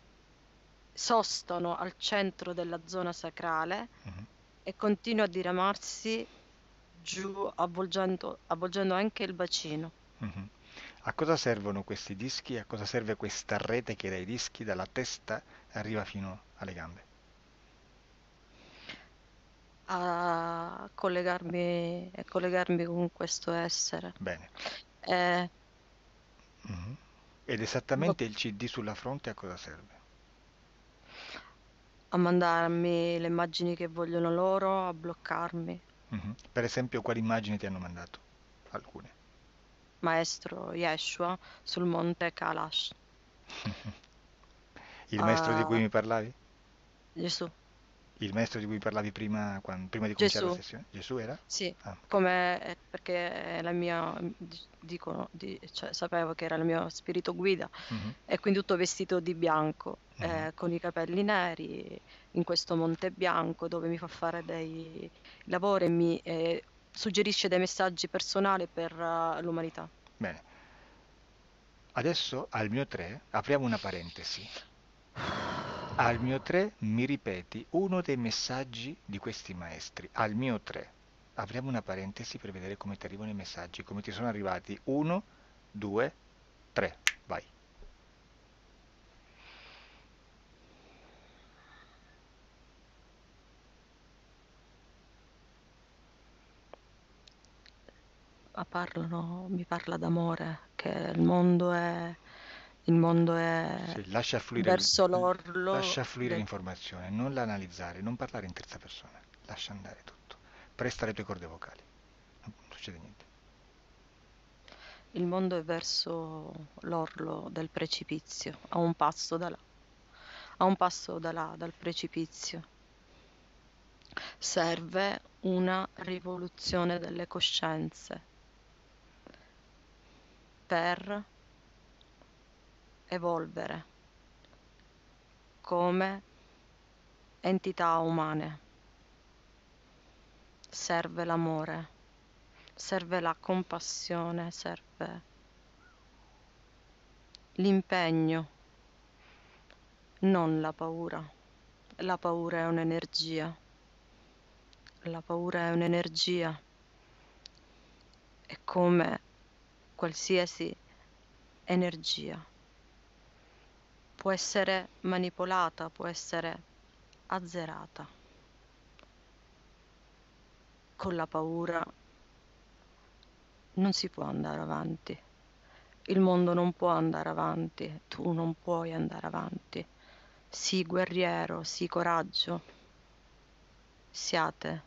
sostano al centro della zona sacrale Mhm. e continua a diramarsi giù, avvolgendo, avvolgendo anche il bacino. Mhm. A cosa servono questi dischi? A cosa serve questa rete che dai dischi, dalla testa, arriva fino alle gambe? a collegarmi, a collegarmi con questo essere. Bene. E Mhm. Ed esattamente il CD sulla fronte a cosa serve? a mandarmi le immagini che vogliono loro, a bloccarmi. Mhm. Per esempio, quali immagini ti hanno mandato? Alcune. Maestro Yeshua sul monte Kalash. Il maestro di cui a mi parlavi? Gesù. Il maestro di cui parlavi prima, quan- prima di cominciare la Gesù, sessione? Gesù era? sì, Ah, come eh, perché la mia, di- dicono, di- cioè, sapevo che era il mio spirito guida mhm, e quindi tutto vestito di bianco, mhm. eh, con i capelli neri, in questo monte bianco dove mi fa fare dei lavori e mi eh, suggerisce dei messaggi personali per eh, l'umanità. Bene. Adesso al mio 3 apriamo una parentesi. Al mio 3 mi ripeti uno dei messaggi di questi maestri. Al mio 3 apriamo una parentesi per vedere come ti arrivano i messaggi, come ti sono arrivati. 1, 2, 3. Vai. Parlano, mi parla d'amore, che il mondo è, il mondo è Sì, lascia fluire, verso l'orlo lascia fluire del... l'informazione, non la analizzare, non parlare in terza persona. Lascia andare tutto. Presta le tue corde vocali. Non succede niente. Il mondo è verso l'orlo del precipizio, a un passo da là, a un passo da là, dal precipizio. Serve una rivoluzione delle coscienze per evolvere come entità umane. Serve l'amore, serve la compassione, serve l'impegno, non la paura. La paura è un'energia, la paura è un'energia, è come qualsiasi energia. Può essere manipolata, può essere azzerata. Con la paura non si può andare avanti. Il mondo non può andare avanti, tu non puoi andare avanti. Sii guerriero, sii coraggio. Siate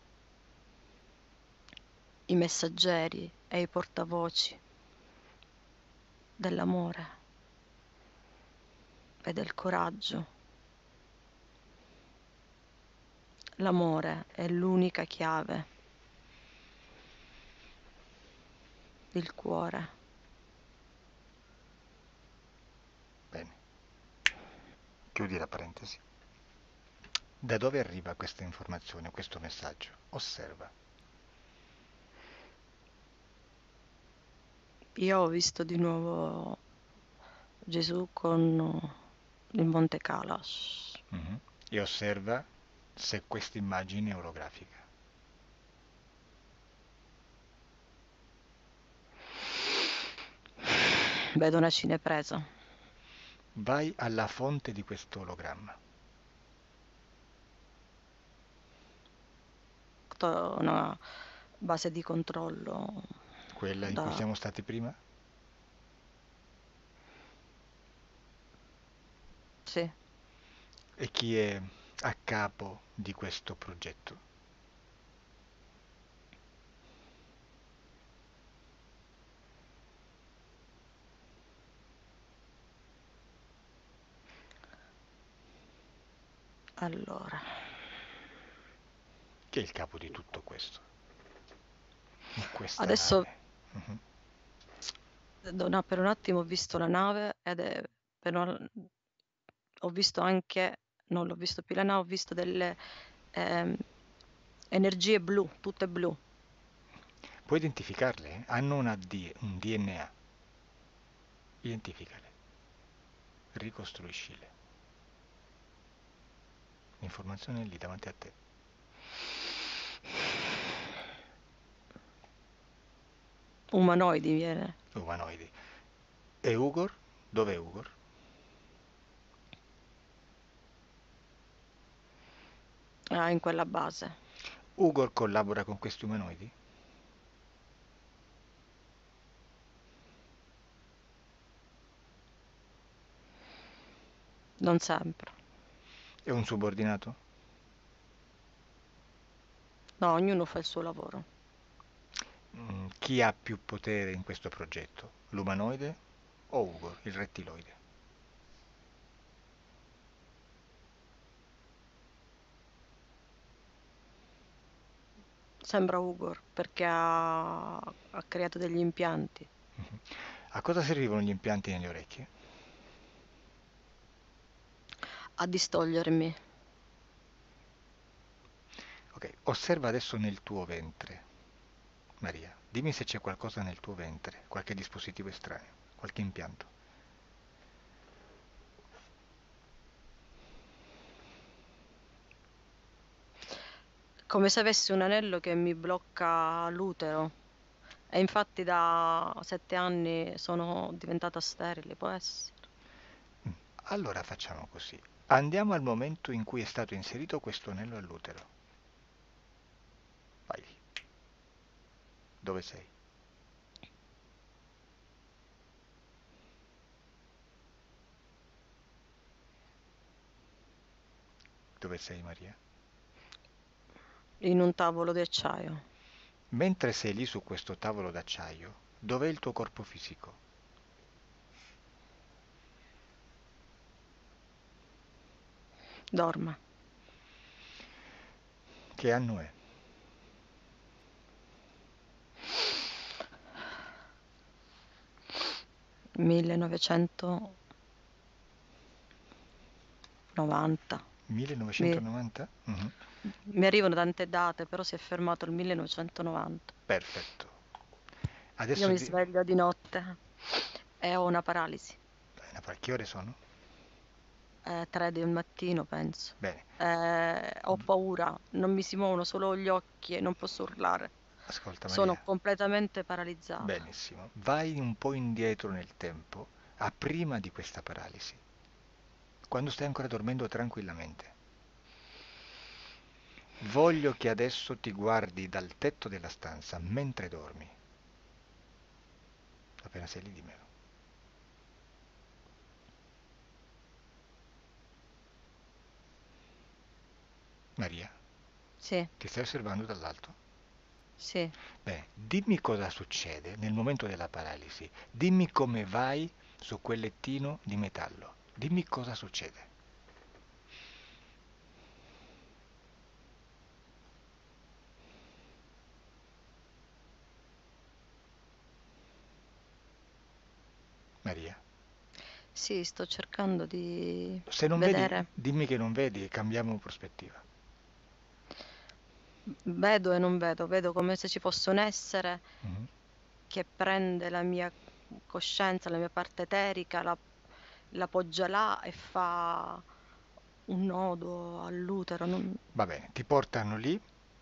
i messaggeri e i portavoci dell'amore e del coraggio. L'amore è l'unica chiave, il cuore. Bene. Chiudi la parentesi. Da dove arriva questa informazione, questo messaggio? Osserva. Io ho visto di nuovo Gesù con il Monte Kalash. Mhm. E osserva se questa immagine è orografica. Vedo una cinepresa. Vai alla fonte di questo ologramma. to- una base di controllo Quella in cui siamo stati prima? Sì, E chi è a capo di questo progetto? allora. Chi è il capo di tutto questo? Adesso nave? Da una- per un attimo ho visto la nave ed è, per un- ho visto anche, non l'ho visto più la nave, ho visto delle ehm, energie blu, tutte blu. Puoi identificarle? Hanno una D- un DNA. Identificale. Ricostruiscile. L'informazione è lì davanti a te. Umanoidi viene. Umanoidi. E Ugor? Dov'è Ugor? Ah, in quella base. Ugor collabora con questi umanoidi? Non sempre. È un subordinato? No, ognuno fa il suo lavoro. Mm, chi ha più potere in questo progetto? L'umanoide o Ugor, il rettiloide? Sembra Ugor perché ha, ha creato degli impianti. Mhm. A cosa servivano gli impianti nelle orecchie? A distogliermi. Ok, osserva adesso nel tuo ventre. Maria, dimmi se c'è qualcosa nel tuo ventre, qualche dispositivo estraneo, qualche impianto. Come se avessi un anello che mi blocca l'utero. E infatti da sette anni sono diventata sterile, può essere. Mm, Allora facciamo così. Andiamo al momento in cui è stato inserito questo anello all'utero. Dove sei? Dove sei Maria? In un tavolo di acciaio. Mentre sei lì su questo tavolo d'acciaio, dov'è il tuo corpo fisico? Dorme. Che anno è? Millenovecentonovanta. 1990? Mhm. Mi arrivano tante date, però si è fermato il 1990. Perfetto. Io Adesso mi di... sveglio di notte e ho una paralisi. Poi che ore sono? Eh, tre del mattino, penso. Bene, Eh, ho paura, non mi si muovono solo gli occhi e non posso urlare. Ascolta Sono completamente paralizzata. Benissimo. Vai un po' indietro nel tempo, a prima di questa paralisi, quando stai ancora dormendo tranquillamente. Voglio che adesso ti guardi dal tetto della stanza mentre dormi. Appena sei lì dimmelo. Maria, Sì, ti stai osservando dall'alto? Sì. Bene, dimmi cosa succede nel momento della paralisi. Dimmi come vai su quel lettino di metallo. Dimmi cosa succede. Maria, Sì, sto cercando di se non vedi, vedere. dimmi che non vedi e cambiamo prospettiva. Vedo e non vedo, vedo come se ci fosse un essere Mhm. che prende la mia coscienza, la mia parte eterica, la, la poggia là e fa un nodo all'utero. non- Va bene, ti portano lì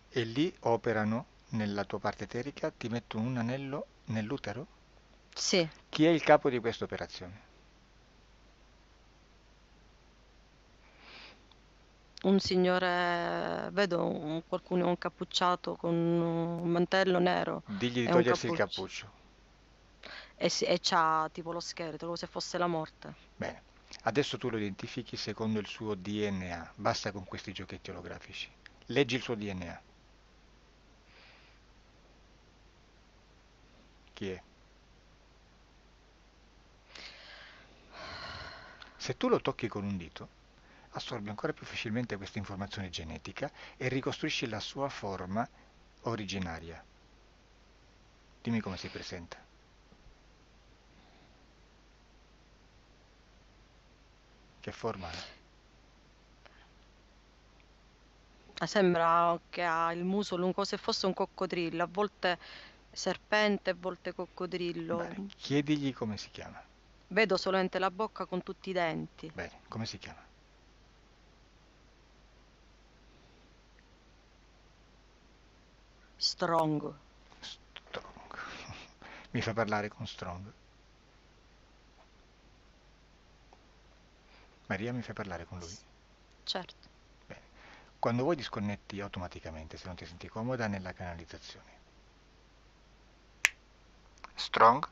e lì operano nella tua parte eterica, ti mettono un anello nell'utero? Sì, Chi è il capo di questa operazione? Un signore, vedo un- qualcuno incappucciato con un mantello nero Digli di un togliersi il cappuccio. cappuccio. E, si- e c'ha tipo lo scheletro, come se fosse la morte. Bene, adesso tu lo identifichi secondo il suo DNA, basta con questi giochetti olografici. Leggi il suo DNA. Chi è? Se tu lo tocchi con un dito, assorbi ancora più facilmente questa informazione genetica e ricostruisci la sua forma originaria. Dimmi come si presenta. Che forma ha? Ah, Sembra che ha il muso lungo, se fosse un coccodrillo, a volte serpente, a volte coccodrillo. Bene, chiedigli come si chiama. Vedo solamente la bocca con tutti i denti. Bene, come si chiama? Strong. Strong. Mi fa parlare con Strong. Maria mi fa parlare con lui. Certo. Bene. Quando vuoi disconnetti automaticamente se non ti senti comoda nella canalizzazione. Strong,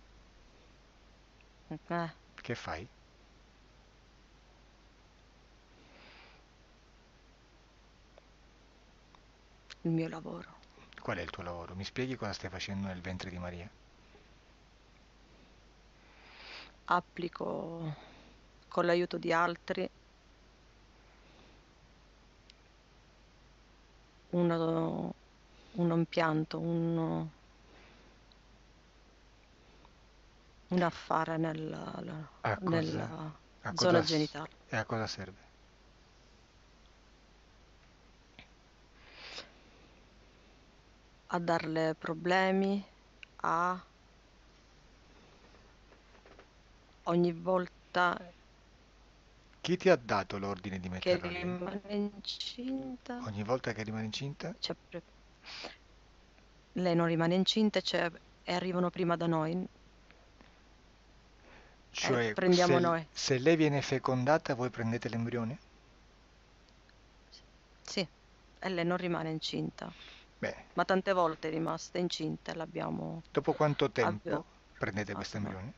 Eh, che fai? il mio lavoro. Qual è il tuo lavoro? Mi spieghi cosa stai facendo nel ventre di Maria? Applico con l'aiuto di altri uno- un impianto, un, un affare nella, nella zona genitale. E a cosa serve? A darle problemi, a ogni volta Chi ti ha dato l'ordine di che metterlo lì? rimane incinta, Ogni volta che rimane incinta? c'è pre- lei non rimane incinta c'è- e arrivano prima da noi. Cioè, prendiamo se, noi. se lei viene fecondata, voi prendete l'embrione? Sì, e lei non rimane incinta, Bene, ma tante volte è rimasta incinta l'abbiamo... dopo quanto tempo Abbia- prendete questo embrione?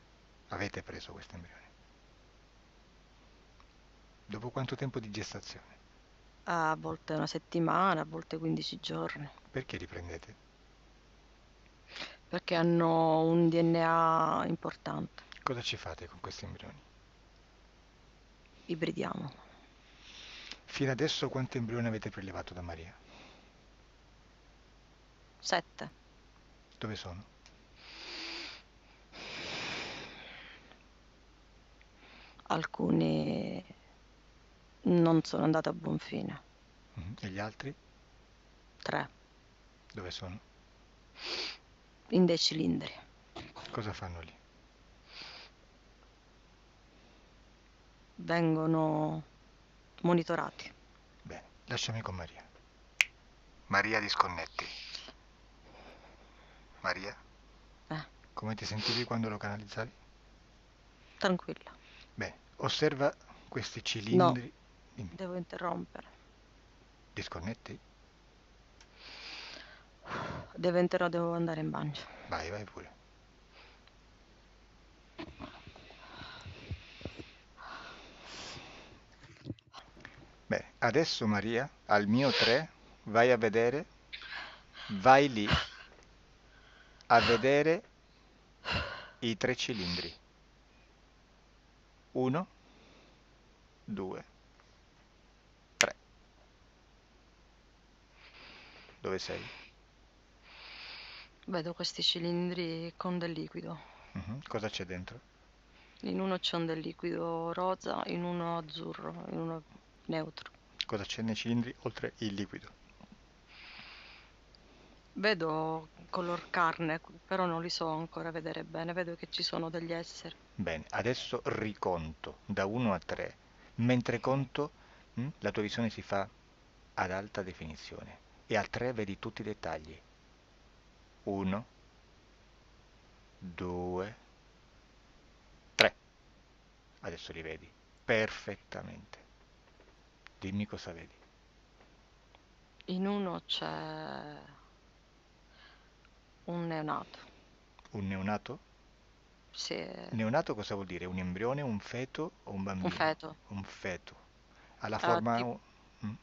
Avete preso questo embrione? Dopo quanto tempo di gestazione? A volte una settimana, a volte 15 giorni, Perché li prendete? perché hanno un DNA importante. Cosa ci fate con questi embrioni? Ibridiamo. Fino adesso quanti embrioni avete prelevato da Maria? Sette. Dove sono? Alcuni non sono andati a buon fine. Mhm. E gli altri? Tre. Dove sono? In dei cilindri. Cosa fanno lì? Vengono monitorati. Bene, lasciami con Maria. Maria disconnetti. Maria, Eh, come ti sentivi quando lo canalizzavi? tranquilla. Bene, osserva questi cilindri. Dimmi, Devo interrompere. disconnetti? Devo interro- devo andare in bagno. Vai, vai pure. Bene, adesso Maria, al mio 3, vai a vedere, vai lì a vedere i tre cilindri. Uno, due, tre. Dove sei? Vedo questi cilindri con del liquido. Mhm, Cosa c'è dentro? In uno c'è un del liquido rosa, in uno azzurro, in uno neutro. Cosa c'è nei cilindri oltre il liquido? Vedo color carne, però non li so ancora vedere bene. Vedo che ci sono degli esseri. Bene, adesso riconto da 1 a 3. Mentre conto, mh, la tua visione si fa ad alta definizione e al 3 vedi tutti i dettagli. 1, 2, 3. Adesso li vedi perfettamente. Dimmi cosa vedi. In uno c'è un neonato. Un neonato? Sì, Neonato cosa vuol dire? Un embrione, un feto o un bambino? un feto, Un feto. Ha la Ah, forma, tipo- mm,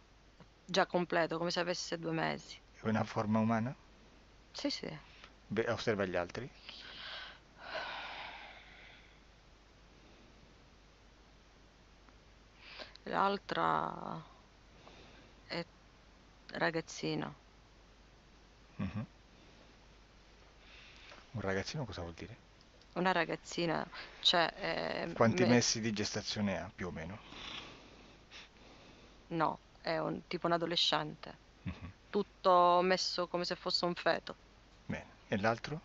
già completo, come se avesse due mesi. è una forma umana? Sì, sì. Beh, osserva gli altri. L'altra è ragazzina, Mhm. Un ragazzino cosa vuol dire? una ragazzina, cioè, è Quanti me- mesi di gestazione ha più o meno? no, è un, tipo un adolescente, Mhm. tutto messo come se fosse un feto. Bene. E l'altro?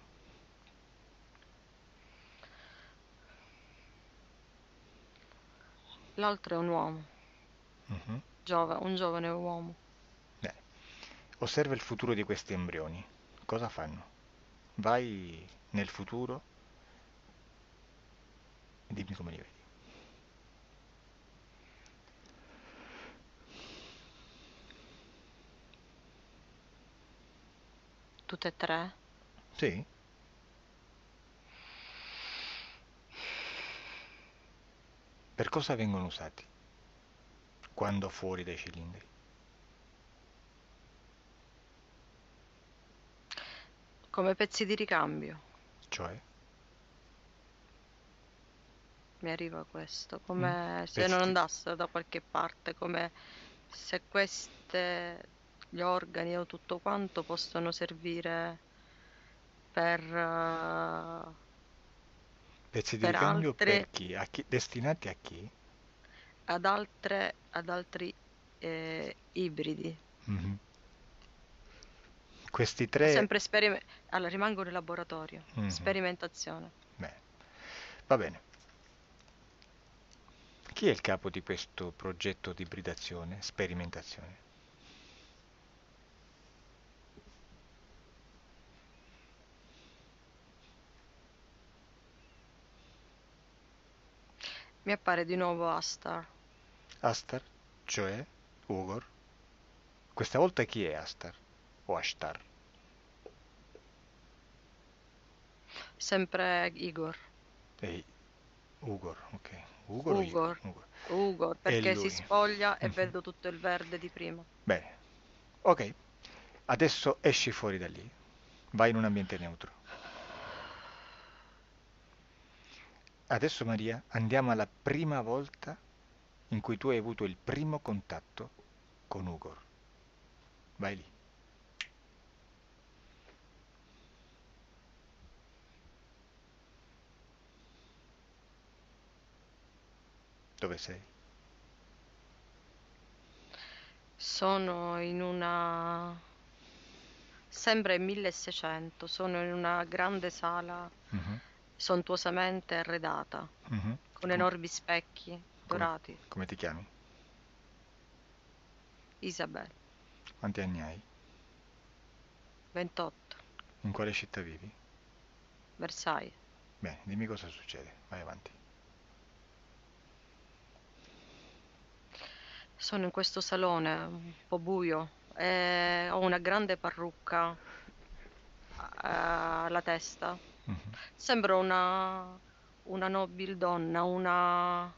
L'altro è un uomo, Mhm. giova- un giovane uomo. Bene. Osserva il futuro di questi embrioni. cosa fanno? Vai nel futuro e dimmi come li vedi. Tutte e tre? Sì? Per cosa vengono usati quando fuori dai cilindri? Come pezzi di ricambio. Cioè, Mi arriva questo, mm, come se pezzi non andassero da qualche parte, come se queste, gli organi o tutto quanto possono servire per, eh, Pezzi di per ricambio per altre, chi? A chi? Destinati a chi? ad altre, ad altri eh, ibridi. Mhm. Questi tre... Sempre esperime- allora, rimangono in laboratorio, Mhm. sperimentazione. Bene, va bene. Chi è il capo di questo progetto di ibridazione, sperimentazione? Mi appare di nuovo Astar, Astar, cioè Ugor. Questa volta chi è Astar? O Ashtar? sempre Igor, Ehi, Ugor, ok. Ugor? Ugor, Ugor. Ugor, perché si spoglia e Mhm. vedo tutto il verde di prima. Bene, ok. Adesso esci fuori da lì. Vai in un ambiente neutro. Adesso Maria, andiamo alla prima volta in cui tu hai avuto il primo contatto con Ugor. Vai lì. Dove sei? Sono in una... Sembra il 1600, sono in una grande sala Mhm, sontuosamente arredata, mhm. con enormi specchi come, dorati. come ti chiami? Isabel, Quanti anni hai? 28, In quale città vivi? Versailles. Bene, dimmi cosa succede. Vai avanti. Sono in questo salone un po' buio e ho una grande parrucca eh, alla testa. Mhm, Sembro una, una nobile donna, una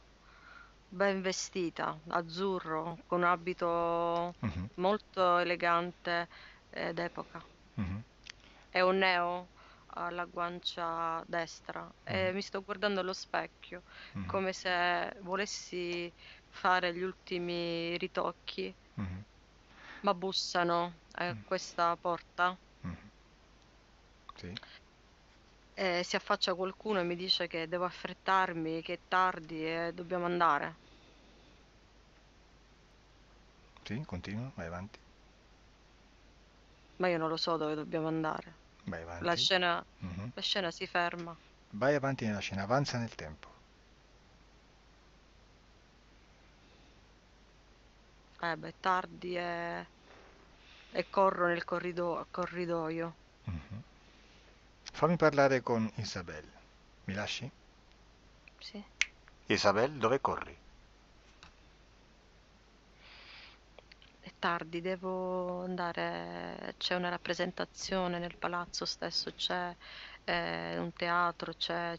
ben vestita, azzurro, con un abito mhm, molto elegante eh, d'epoca. mhm, e un neo alla guancia destra e mhm, mi sto guardando allo specchio mhm, come se volessi fare gli ultimi ritocchi, mhm, ma bussano a mhm, questa porta mhm. Sì? e si affaccia qualcuno e mi dice che devo affrettarmi, che è tardi e dobbiamo andare. Sì, continua, vai avanti. Ma io non lo so dove dobbiamo andare. Vai La avanti. scena, Mhm. la scena si ferma. Vai avanti nella scena, avanza nel tempo. Eh beh, tardi e, e corro nel corrido- corridoio. Mhm. Fammi parlare con Isabel. Mi lasci? Sì. Isabel, dove corri? È tardi, devo andare. C'è una rappresentazione nel palazzo stesso, c'è eh, un teatro, c'è.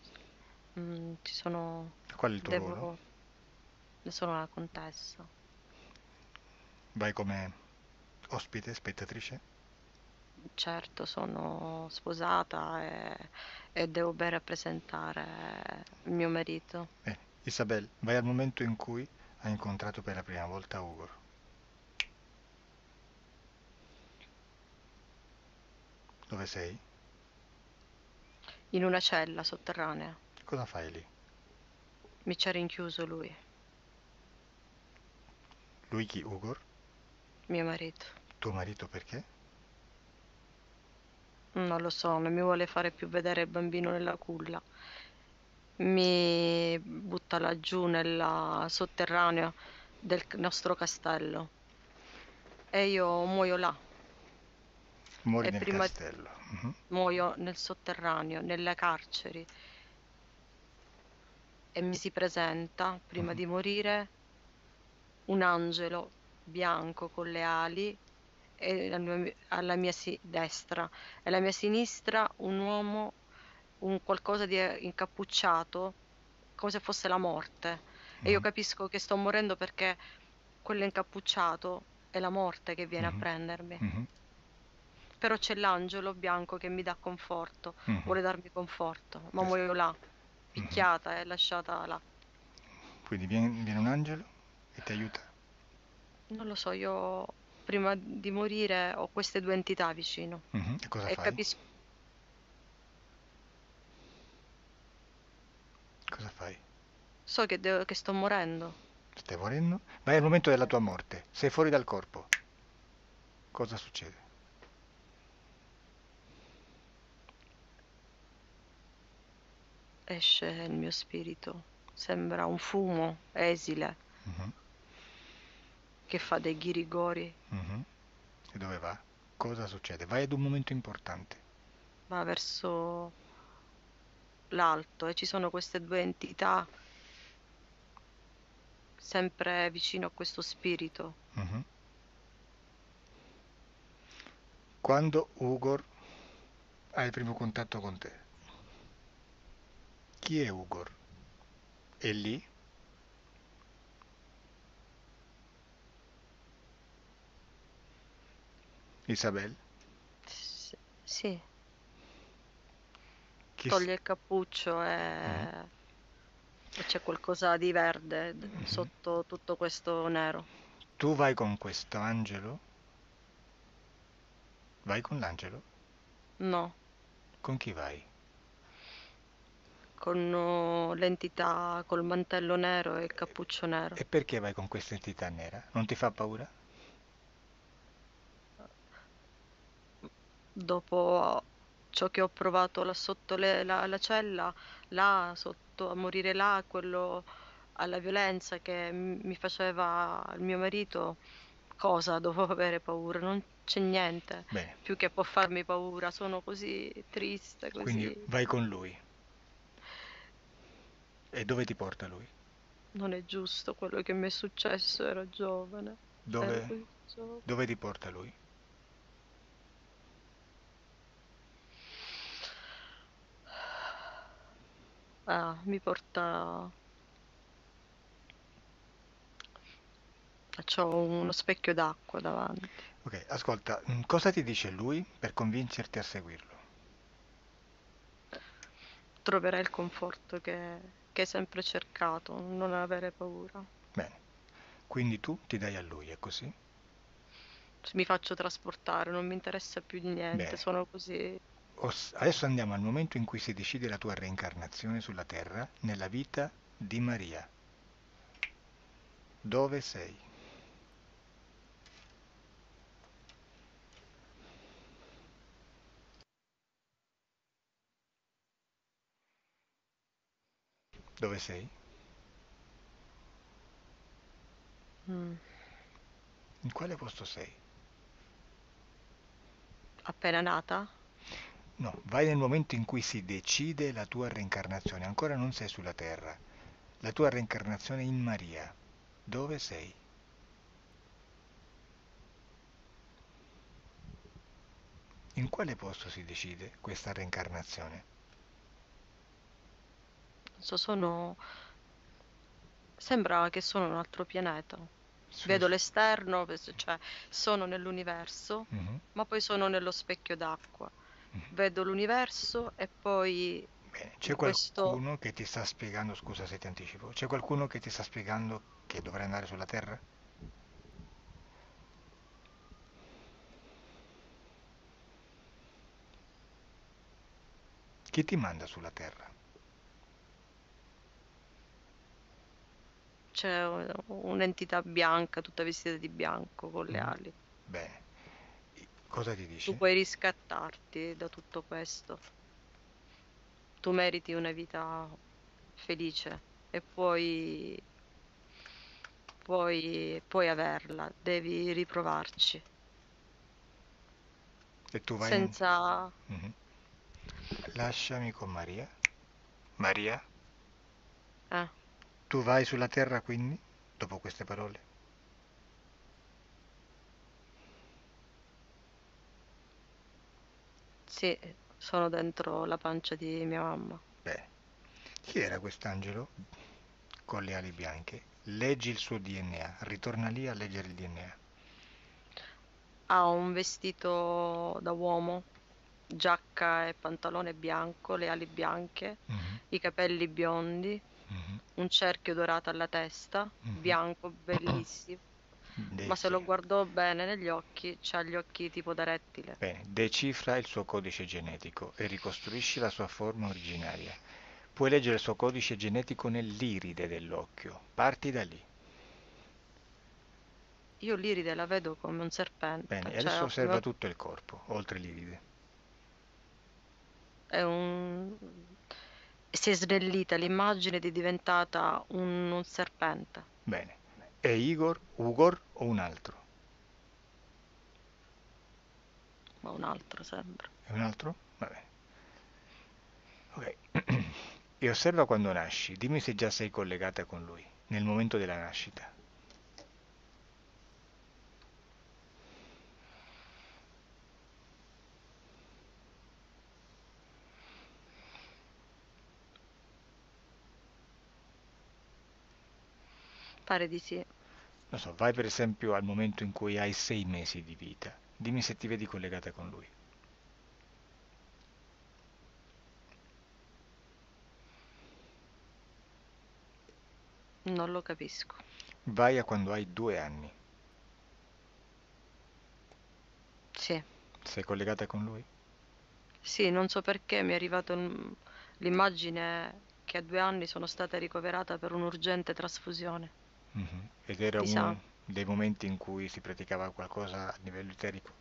mm, ci sono. Qual è il tuo ruolo? Devo. Sono una contessa. Vai come ospite, spettatrice? Certo, sono sposata e, e devo ben rappresentare il mio marito. Bene. Isabel, vai al momento in cui hai incontrato per la prima volta Ugor. Dove sei? In una cella sotterranea. Cosa fai lì? Mi c'ha rinchiuso lui, Lui chi? Ugor? Mio marito. Tuo marito perché? Non lo so, non mi vuole fare più vedere il bambino nella culla. Mi butta laggiù nel sotterraneo del nostro castello e io muoio là. Muori e nel prima castello. Mhm, muoio nel sotterraneo, nelle carceri e mi si presenta, prima mhm, di morire, un angelo bianco con le ali e alla mia, alla mia si- destra e alla mia sinistra un uomo, un qualcosa di incappucciato, come se fosse la morte. E io mhm, capisco che sto morendo perché quello incappucciato è la morte che viene a mhm, prendermi. mhm, Però c'è l'angelo bianco che mi dà conforto, mhm. vuole darmi conforto, ma Questo. muoio là, Mhm. picchiata e lasciata là. Quindi viene, viene un angelo e ti aiuta. Non lo so, io prima di morire ho queste due entità vicino Mhm. E cosa e fai? capisco, Cosa fai? so che, devo- che sto morendo. Stai morendo? Vai al momento della tua morte. Sei fuori dal corpo. Cosa succede? Esce il mio spirito, sembra un fumo esile Mhm, che fa dei ghirigori, mhm. E dove va? Cosa succede? Vai ad un momento importante. va verso l'alto e ci sono queste due entità sempre vicino a questo spirito. Mhm. Quando Ugor ha il primo contatto con te, chi è Ugor? È lì? Isabel? S- Sì, Chi toglie il cappuccio e, e c'è qualcosa di verde mhm. sotto tutto questo nero. Tu vai con questo angelo? Vai con l'angelo? No, Con chi vai? con oh, l'entità col mantello nero e il cappuccio nero. E perché vai con questa entità nera? Non ti fa paura? Dopo ciò che ho provato là sotto le- la, la cella, là sotto a morire là, quello alla violenza che mi faceva il mio marito, cosa dovevo avere paura? Non c'è niente Bene, più che può farmi paura. Sono così triste, quindi così. vai con lui. E dove ti porta lui? Non è giusto quello che mi è successo, ero giovane. Ero Dove, così giovane. dove ti porta lui? Ah, mi porta... C'ho uno specchio d'acqua davanti. Ok, ascolta, mm, cosa ti dice lui per convincerti a seguirlo? Troverai il conforto che, che hai sempre cercato, non avere paura. Bene, quindi tu ti dai a lui, è così? Mi faccio trasportare, non mi interessa più di niente, Bene. sono così... Adesso andiamo al momento in cui si decide la tua reincarnazione sulla terra nella vita di Maria. Dove sei? Dove sei? mm, In quale posto sei? appena nata. No, vai nel momento in cui si decide la tua reincarnazione. Ancora non sei sulla terra. La tua reincarnazione in Maria. Dove sei? In quale posto si decide questa reincarnazione? Non so, sono... Sembra che sono un altro pianeta. Su- Vedo l'esterno, cioè sono nell'universo, Mhm, ma poi sono nello specchio d'acqua. Vedo l'universo e poi Bene, c'è in questo... qualcuno che ti sta spiegando, scusa se ti anticipo, c'è qualcuno che ti sta spiegando che dovrai andare sulla Terra? Chi ti manda sulla Terra? C'è un- un'entità bianca, tutta vestita di bianco, con le Mhm. ali. Bene, cosa ti Tu dice? puoi riscattarti da tutto questo. Tu meriti una vita felice e puoi, puoi, puoi averla, devi riprovarci. E tu vai in... senza... Mhm. Lasciami con Maria. Maria, Eh, tu vai sulla terra quindi, dopo queste parole? Sì, sono dentro la pancia di mia mamma. Bene. Chi era quest'angelo con le ali bianche? Leggi il suo DNA, ritorna lì a leggere il DNA. Ha un vestito da uomo, giacca e pantalone bianco, le ali bianche, Mhm, i capelli biondi, mhm, un cerchio dorato alla testa, mhm. bianco, bellissimo. De- Ma se lo guardò bene negli occhi, c'ha gli occhi tipo da rettile. Bene, decifra il suo codice genetico e ricostruisci la sua forma originaria. Puoi leggere il suo codice genetico nell'iride dell'occhio. Parti da lì. Io l'iride la vedo come un serpente, Bene, e cioè adesso osserva come- tutto il corpo, oltre l'iride. è un... si è snellita l'immagine ed è diventata un, un serpente. Bene. È Igor, Ugor o un altro? Ma un altro sembra. È un altro? Va bene. Ok. E osserva quando nasci. Dimmi se già sei collegata con lui, nel momento della nascita. Pare di sì. Non so, vai per esempio al momento in cui hai sei mesi di vita. Dimmi se ti vedi collegata con lui. Non lo capisco. Vai a quando hai due anni. Sì, Sei collegata con lui? sì, non so perché mi è arrivata l'immagine che a due anni sono stata ricoverata per un'urgente trasfusione. Mhm. Ed era uno dei momenti in cui si praticava qualcosa a livello eterico.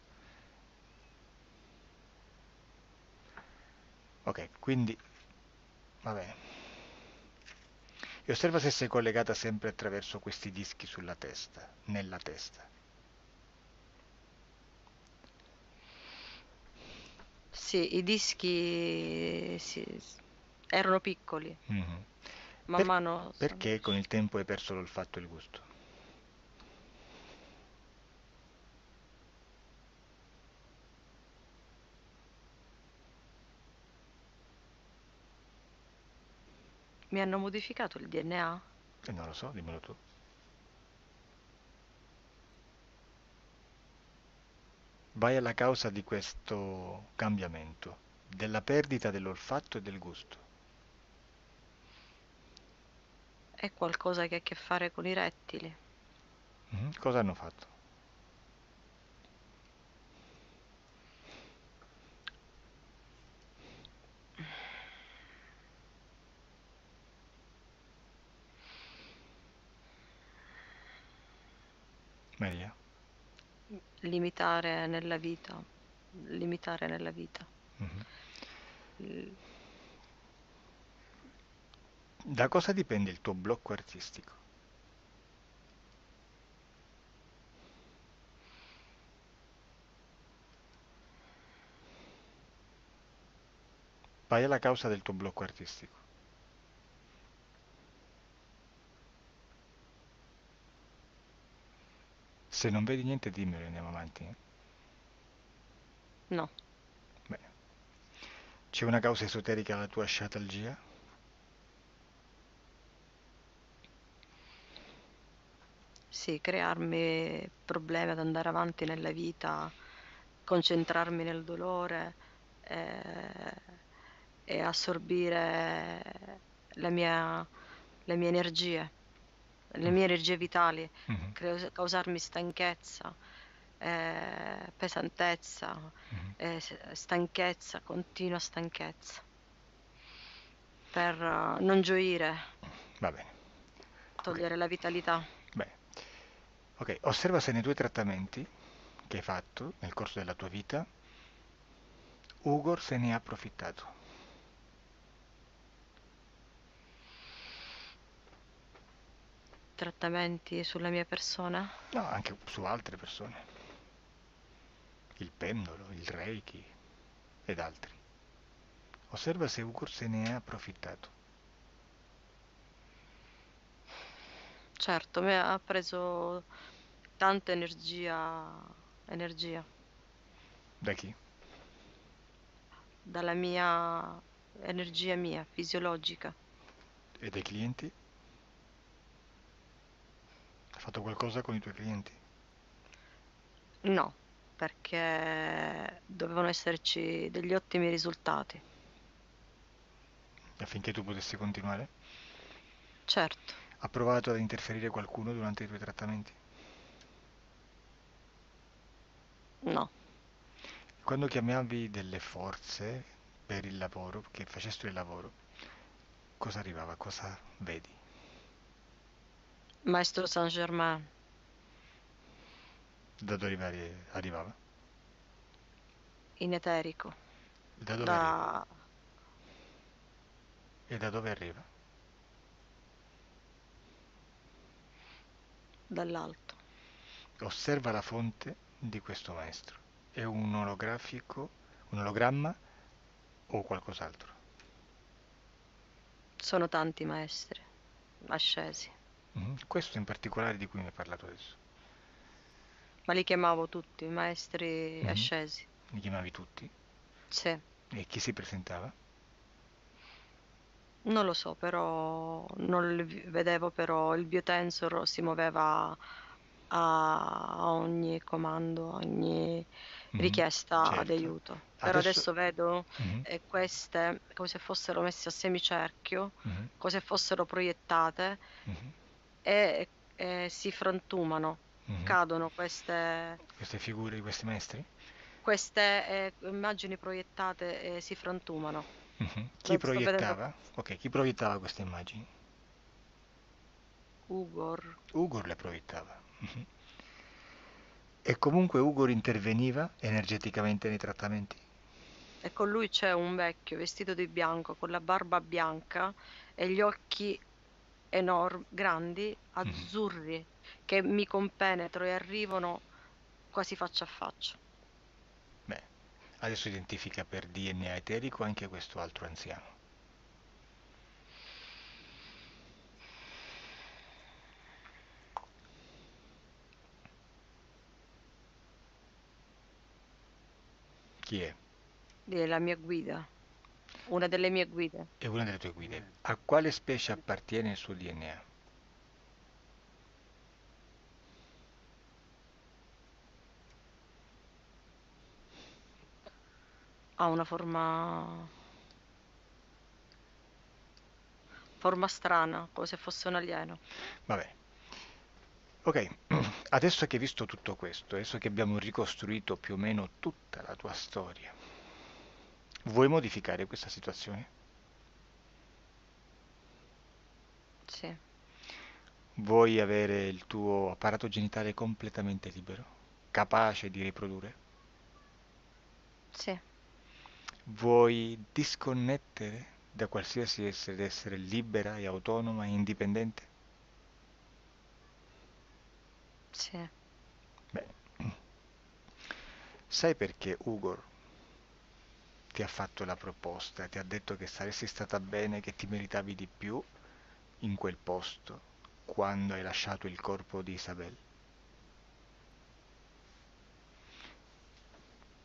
Ok, quindi va bene. E osserva se sei collegata sempre attraverso questi dischi sulla testa, nella testa. Sì, i dischi sì, erano piccoli, Mhm. Man Per- mano Perché con il tempo hai perso l'olfatto e il gusto? mi hanno modificato il DNA. E non lo so, dimmelo tu. Vai alla causa di questo cambiamento, della perdita dell'olfatto e del gusto. È qualcosa che ha a che fare con i rettili. Mhm. Cosa hanno fatto? Maria? Limitare nella vita, limitare nella vita. Mhm. Il- Da cosa dipende il tuo blocco artistico? Vai alla causa del tuo blocco artistico. Se non vedi niente dimmelo e andiamo avanti. eh. No, Bene. C'è una causa esoterica alla tua sciatalgia? Sì, crearmi problemi ad andare avanti nella vita, concentrarmi nel dolore eh, e assorbire la mia, le mie energie, le Mm. mie energie vitali, Mhm, cre- causarmi stanchezza, eh, pesantezza, mhm. eh, stanchezza, continua stanchezza, per eh, non gioire, togliere la vitalità. Ok, osserva se nei tuoi trattamenti che hai fatto nel corso della tua vita, Ugor se ne ha approfittato. Trattamenti sulla mia persona? No, anche su altre persone. il pendolo, il reiki ed altri. Osserva se Ugur se ne è approfittato. Certo, mi ha preso tanta energia, energia Da chi? dalla mia energia mia, fisiologica. E dai clienti? Hai fatto qualcosa con i tuoi clienti? No, perché dovevano esserci degli ottimi risultati. Affinché tu potessi continuare? Certo, Ha provato ad interferire qualcuno durante i tuoi trattamenti? no. Quando chiamavi delle forze per il lavoro, che facessero il lavoro, cosa arrivava? Cosa vedi? Maestro Saint Germain, Da dove arrivava? in eterico, Da dove arriva? da, E da dove arriva? Dall'alto. Osserva la fonte di questo maestro. È un olografico, un ologramma o qualcos'altro? Sono tanti maestri ascesi, Mhm. Questo in particolare di cui mi hai parlato adesso. ma li chiamavo tutti maestri Mhm. ascesi. Li chiamavi tutti? Sì, E chi si presentava? Non lo so, però non vi- vedevo, però il biotensor si muoveva a ogni comando, ogni Mhm. richiesta Certo. d'aiuto. Però Adesso- adesso vedo Mhm. eh, queste come se fossero messe a semicerchio, Mhm. come se fossero proiettate Mhm. e, e si frantumano, Mhm. cadono queste, Queste figure di questi maestri? queste eh, immagini proiettate e si frantumano. Mhm. Chi proiettava? Ok, chi proiettava queste immagini? Ugor, Ugor le proiettava. Mhm. E comunque Ugor interveniva energeticamente nei trattamenti? e con lui c'è un vecchio vestito di bianco, con la barba bianca e gli occhi enormi, grandi, azzurri, che mi compenetrano e arrivano quasi faccia a faccia. Adesso identifica per DNA eterico anche questo altro anziano. Chi è? È la mia guida, una delle mie guide. È una delle tue guide. A quale specie appartiene il suo DNA? Ha una forma forma strana, come se fosse un alieno. Vabbè. Ok, adesso che hai visto tutto questo, adesso che abbiamo ricostruito più o meno tutta la tua storia, vuoi modificare questa situazione? Sì, Vuoi avere il tuo apparato genitale completamente libero, capace di riprodurre? sì, Vuoi disconnettere da qualsiasi essere essere libera e autonoma e indipendente? sì. Beh, sai perché Ugor ti ha fatto la proposta, ti ha detto che saresti stata bene, che ti meritavi di più in quel posto quando hai lasciato il corpo di Isabel?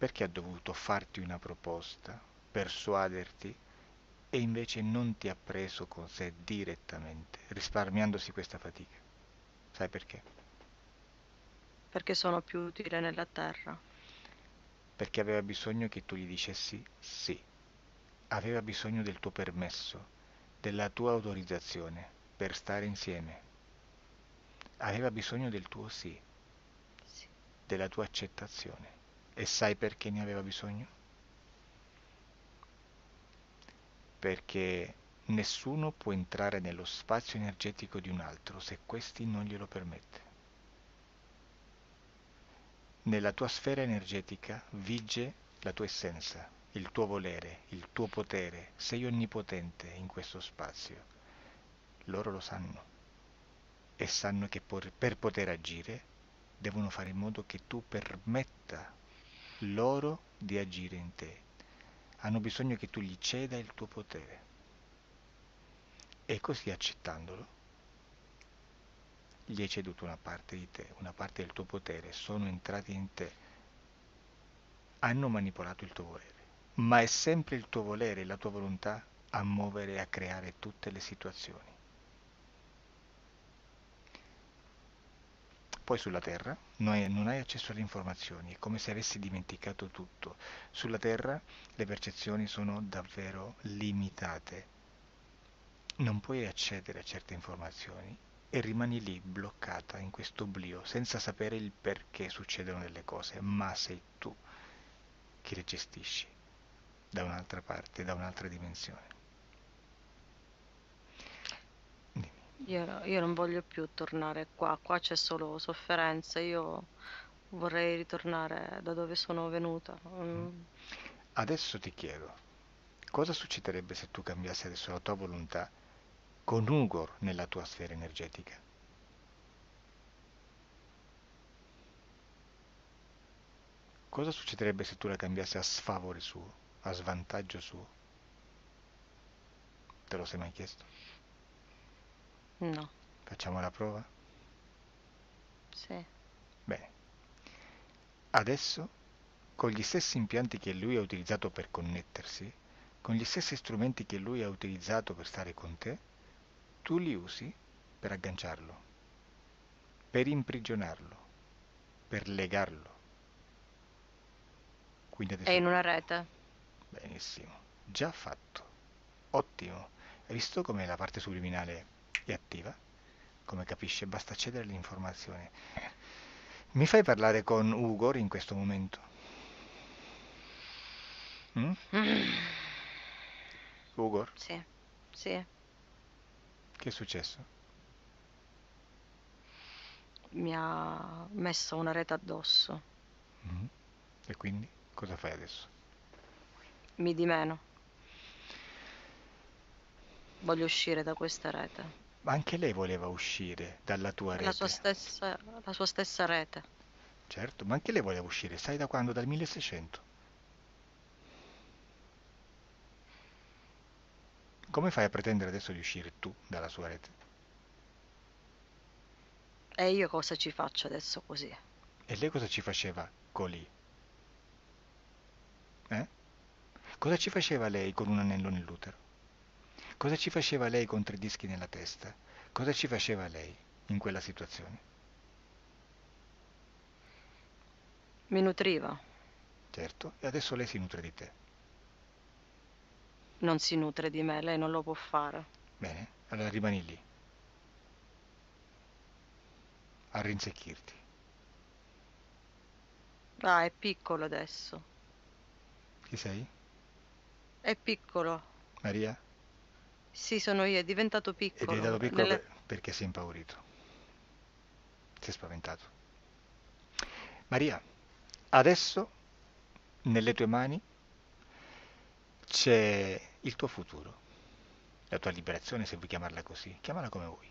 Perché ha dovuto farti una proposta, persuaderti e invece non ti ha preso con sé direttamente, risparmiandosi questa fatica? Sai perché? Perché sono più utile nella terra. Perché aveva bisogno che tu gli dicessi sì. Aveva bisogno del tuo permesso, della tua autorizzazione per stare insieme. Aveva bisogno del tuo sì, Sì. della tua accettazione. E sai perché ne aveva bisogno? Perché nessuno può entrare nello spazio energetico di un altro se questi non glielo permette. Nella tua sfera energetica vige la tua essenza, il tuo volere, il tuo potere. Sei onnipotente in questo spazio. Loro lo sanno e sanno che per poter agire devono fare in modo che tu permetta loro di agire in te. Hanno bisogno che tu gli ceda il tuo potere. E così accettandolo, gli hai ceduto una parte di te, una parte del tuo potere, sono entrati in te, hanno manipolato il tuo volere. Ma è sempre il tuo volere e la tua volontà a muovere e a creare tutte le situazioni. Poi sulla Terra non hai, non hai accesso alle informazioni, è come se avessi dimenticato tutto. Sulla Terra le percezioni sono davvero limitate. Non puoi accedere a certe informazioni e rimani lì bloccata in questo oblio senza sapere il perché succedono delle cose, ma sei tu che le gestisci da un'altra parte, da un'altra dimensione. Io, io non voglio più tornare qua, qua c'è solo sofferenza, io vorrei ritornare da dove sono venuta. Mm. Adesso ti chiedo, cosa succederebbe se tu cambiassi adesso la tua volontà con Ugor nella tua sfera energetica? Cosa succederebbe se tu la cambiassi a sfavore suo, a svantaggio suo? Te lo sei mai chiesto? No, Facciamo la prova? sì. Bene. Adesso, con gli stessi impianti che lui ha utilizzato per connettersi, con gli stessi strumenti che lui ha utilizzato per stare con te, tu li usi per agganciarlo, per imprigionarlo, per legarlo. Quindi È adesso... in una rete. Benissimo. Già fatto. Ottimo. Hai visto come la parte subliminale è attiva? Come capisce, basta accedere all'informazione. Mi fai parlare con Ugor in questo momento? Mm? Ugor, Sì, sì. che è successo? Mi ha messo una rete addosso. Mhm. E quindi cosa fai adesso? Mi di meno. Voglio uscire da questa rete. Ma anche lei voleva uscire dalla tua La sua rete. stessa, la sua stessa rete. Certo, ma anche lei voleva uscire. Sai da quando? Dal 1600. Come fai a pretendere adesso di uscire tu dalla sua rete? E io cosa ci faccio adesso così? E lei cosa ci faceva colì? Eh? Cosa ci faceva lei con un anello nell'utero? Cosa ci faceva lei con tre dischi nella testa? Cosa ci faceva lei in quella situazione? Mi nutriva. Certo, e adesso lei si nutre di te. Non si nutre di me, lei non lo può fare. Bene, allora rimani lì. A rinsecchirti. Ah, è piccolo adesso. Chi sei? È piccolo. Maria? Sì, sono io, è diventato piccolo. è diventato piccolo Nelle- per- perché sei impaurito. Si è spaventato. Maria, adesso nelle tue mani c'è il tuo futuro, la tua liberazione, se vuoi chiamarla così, chiamala come vuoi.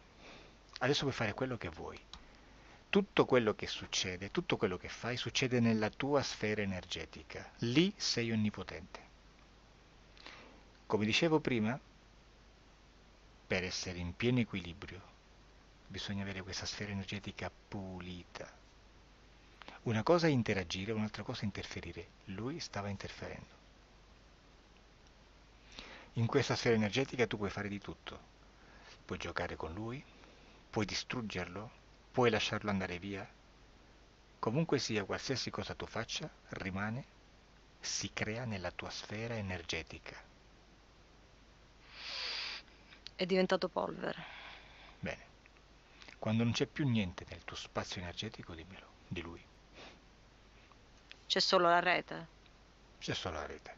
Adesso puoi fare quello che vuoi. Tutto quello che succede, tutto quello che fai, succede nella tua sfera energetica. Lì sei onnipotente. Come dicevo prima, per essere in pieno equilibrio bisogna avere questa sfera energetica pulita. Una cosa è interagire, un'altra cosa è interferire. Lui stava interferendo. In questa sfera energetica tu puoi fare di tutto. Puoi giocare con lui, puoi distruggerlo, puoi lasciarlo andare via. Comunque sia, qualsiasi cosa tu faccia, rimane, si crea nella tua sfera energetica. È diventato polvere. Bene. Quando non c'è più niente nel tuo spazio energetico, dimmelo, di lui. C'è solo la rete. C'è solo la rete.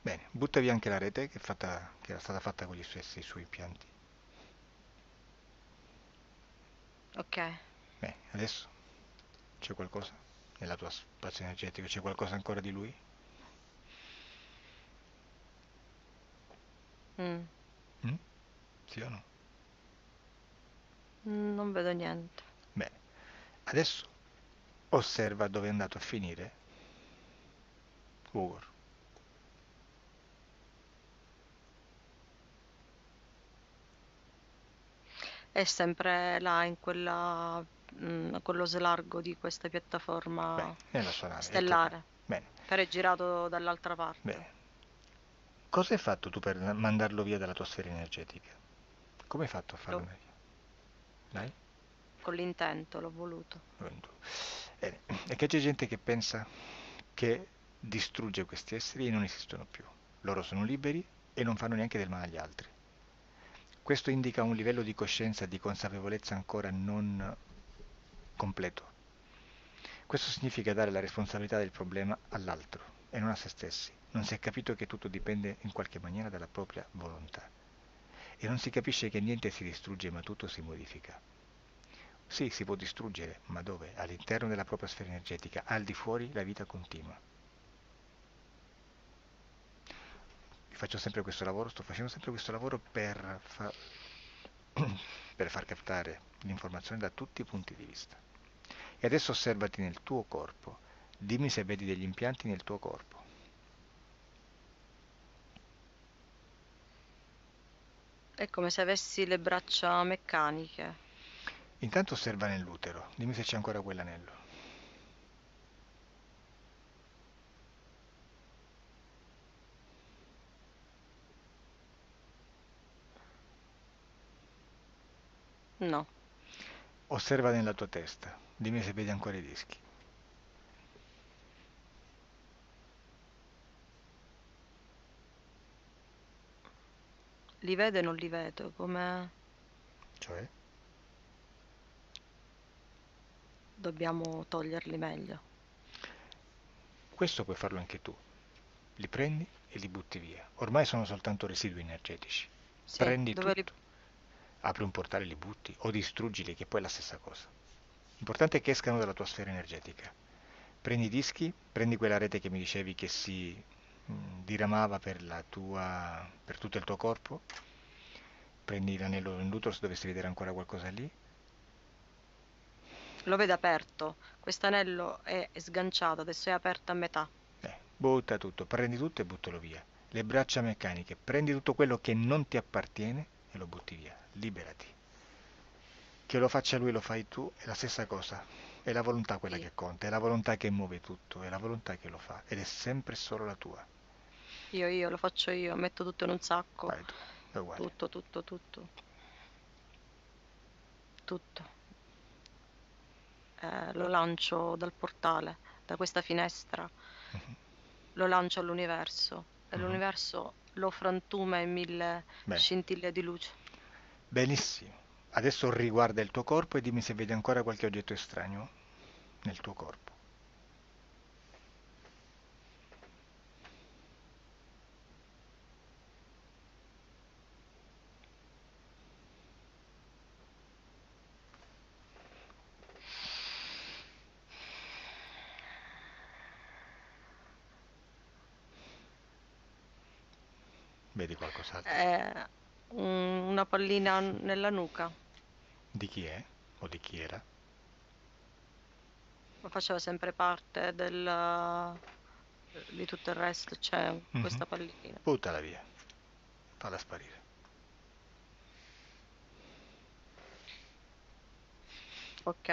Bene, butta via anche la rete che, è fatta- che era stata fatta con gli stessi suoi impianti. Ok. Bene, adesso c'è qualcosa nella tua spazio energetico? C'è qualcosa ancora di lui? Mm? No? Mm, Non vedo niente. Bene, adesso osserva dove è andato a finire Ugor. È sempre là in quella, mm, quello slargo di questa Bene, piattaforma nella sua nave, stellare, Bene, però è girato dall'altra parte, bene. Cosa hai fatto tu per mandarlo via dalla tua sfera energetica? Come hai fatto a farlo Lo- via? Dai? con l'intento, l'ho voluto. E che c'è gente che pensa che distrugge questi esseri e non esistono più. Loro sono liberi e non fanno neanche del male agli altri. Questo indica un livello di coscienza, di consapevolezza ancora non completo. Questo significa dare la responsabilità del problema all'altro e non a se stessi. Non si è capito che tutto dipende in qualche maniera dalla propria volontà. E non si capisce che niente si distrugge ma tutto si modifica. Sì, si può distruggere, ma dove? All'interno della propria sfera energetica, al di fuori la vita continua. Io faccio sempre questo lavoro, sto facendo sempre questo lavoro per, fa- per far captare l'informazione da tutti i punti di vista. E adesso osservati nel tuo corpo, dimmi se vedi degli impianti nel tuo corpo. È come se avessi le braccia meccaniche. Intanto osserva nell'utero, dimmi se c'è ancora quell'anello. No, Osserva nella tua testa, dimmi se vedi ancora i dischi. Li vedo e non li vedo, come Cioè? dobbiamo toglierli meglio. Questo puoi farlo anche tu. Li prendi e li butti via. Ormai sono soltanto residui energetici. Sì, Prendi dove li... tutto, apri un portale e li butti o distruggili, che poi è la stessa cosa. L'importante è che escano dalla tua sfera energetica. Prendi i dischi, prendi quella rete che mi dicevi che si diramava per, la tua, per tutto il tuo corpo, prendi l'anello nell'utero se dovessi vedere ancora qualcosa lì, Lo vedo aperto. Quest'anello è sganciato, adesso è aperto a metà. Eh, butta tutto, prendi tutto e buttalo via. Le braccia meccaniche, prendi tutto quello che non ti appartiene e lo butti via. Liberati. Che lo faccia lui, lo fai tu, è la stessa cosa. È la volontà quella Sì. che conta, è la volontà che muove tutto, è la volontà che lo fa ed è sempre solo la tua. Io, io, lo faccio io, metto tutto in un sacco. Uguale. Tutto, tutto, tutto. Tutto. Eh, lo lancio dal portale, da questa finestra, Mhm. lo lancio all'universo e Mhm. l'universo lo frantuma in mille Bene. scintille di luce. Benissimo. Adesso riguarda il tuo corpo e dimmi se vedi ancora qualche oggetto estraneo nel tuo corpo. Vedi qualcos'altro? Eh, un- una pallina nella nuca, Di chi è? O di chi era? ma faceva sempre parte del, di tutto il resto, c'è Mhm. questa pallina. Buttala via. Falla sparire. Ok,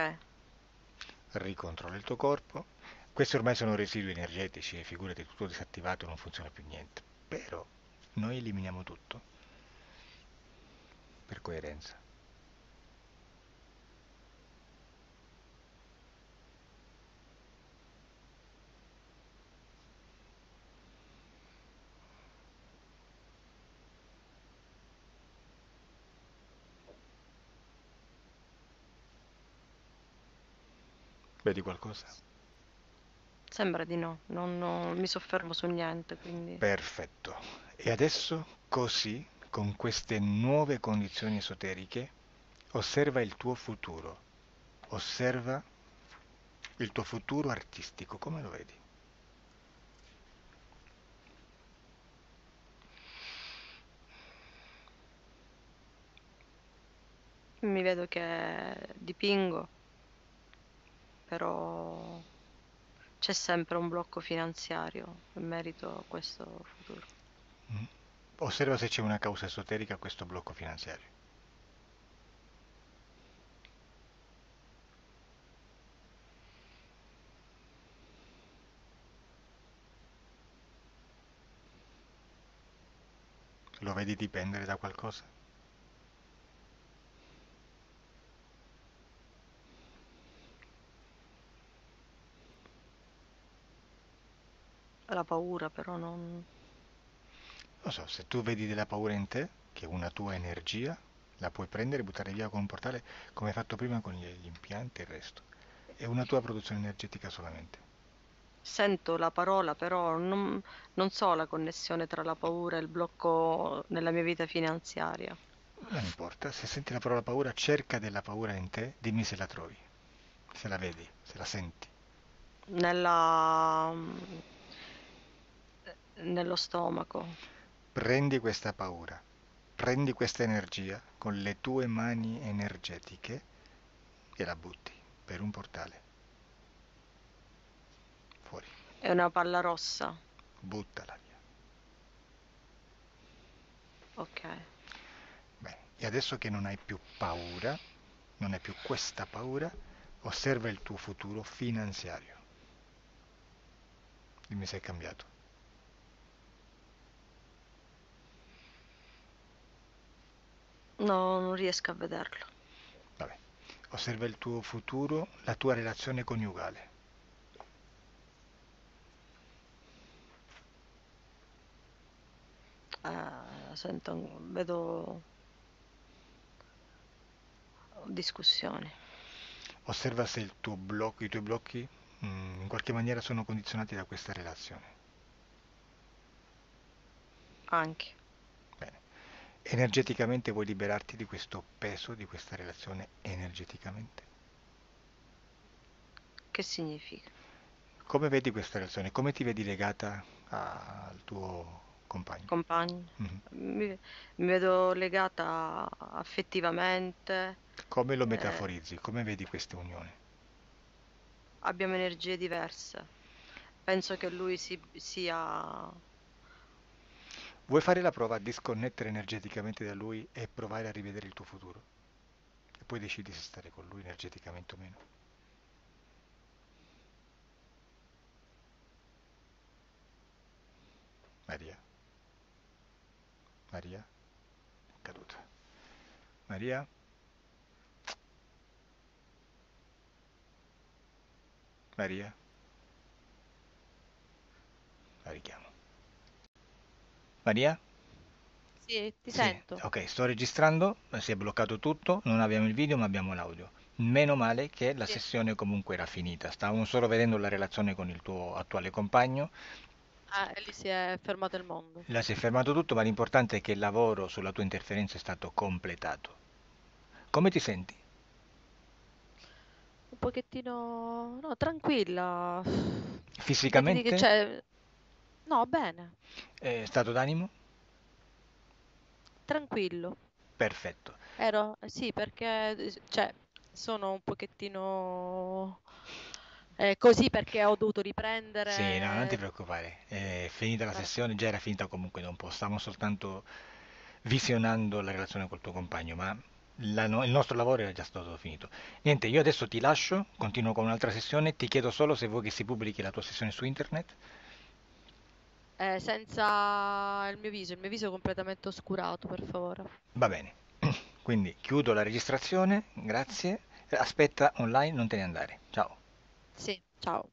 Ricontrolla il tuo corpo. Questi ormai sono residui energetici e figurati tutto disattivato non funziona più niente. Però noi eliminiamo tutto. Per coerenza. Vedi qualcosa? Sembra di no, non, non mi soffermo su niente, quindi... Perfetto. E adesso, così, con queste nuove condizioni esoteriche, osserva il tuo futuro. Osserva il tuo futuro artistico, come lo vedi? Mi vedo che dipingo, però c'è sempre un blocco finanziario in merito a questo futuro. Mm. Osserva se c'è una causa esoterica a questo blocco finanziario. Lo vedi dipendere da qualcosa? La paura però non... Non so, se tu vedi della paura in te, che è una tua energia, la puoi prendere e buttare via con un portale come hai fatto prima con gli impianti e il resto. È una tua produzione energetica solamente. Sento la parola, però non, non so la connessione tra la paura e il blocco nella mia vita finanziaria. Non importa, se senti la parola paura, cerca della paura in te, dimmi se la trovi, se la vedi, se la senti. Nella... nello stomaco. Prendi questa paura, prendi questa energia con le tue mani energetiche e la butti per un portale. Fuori. È una palla rossa. Buttala via. Ok. Bene, e adesso che non hai più paura, non hai più questa paura, osserva il tuo futuro finanziario. Dimmi se è cambiato. No, non riesco a vederlo. Vabbè. Osserva il tuo futuro, la tua relazione coniugale. Eh, sento, vedo discussioni. Osserva se il tuo blocco, i tuoi blocchi mm, in qualche maniera sono condizionati da questa relazione. Anche. Energeticamente vuoi liberarti di questo peso, di questa relazione energeticamente? Che significa? Come vedi questa relazione? Come ti vedi legata a- al tuo compagno? Compagni? Mhm. Mi, mi vedo legata affettivamente, Come lo eh, metaforizzi? Come vedi questa unione? abbiamo energie diverse. Penso che lui si, sia... Vuoi fare la prova a disconnettere energeticamente da lui e provare a rivedere il tuo futuro? E poi decidi se stare con lui energeticamente o meno. Maria? Maria? Caduta. Maria? Maria? La richiamo. Maria? Sì, ti Sì, sento. ok, sto registrando, si è bloccato tutto, non abbiamo il video ma abbiamo l'audio. Meno male che la Sì. sessione comunque era finita, stavamo solo vedendo la relazione con il tuo attuale compagno, Ah, e lì si è fermato il mondo. la si è fermato tutto, ma l'importante è che il lavoro sulla tua interferenza è stato completato. Come ti senti? Un pochettino... No, tranquilla. Che ti dica, Fisicamente? cioè... No, bene. Eh, stato d'animo? Tranquillo. Perfetto. Ero... Sì, perché... eh, Cioè, sono un pochettino... eh, così perché ho dovuto Sì, no, non ti riprendere... preoccupare, è finita la sessione, già era finita comunque da un po', stavamo soltanto visionando la relazione col tuo compagno, ma la no- il nostro lavoro era già stato finito. Niente, io adesso ti lascio, continuo con un'altra sessione, ti chiedo solo se vuoi che si pubblichi la tua sessione su internet. Eh, senza il mio viso, il mio viso è completamente oscurato, per favore. Va bene, quindi chiudo la registrazione, grazie, aspetta online, non te ne andare, ciao. Sì, ciao.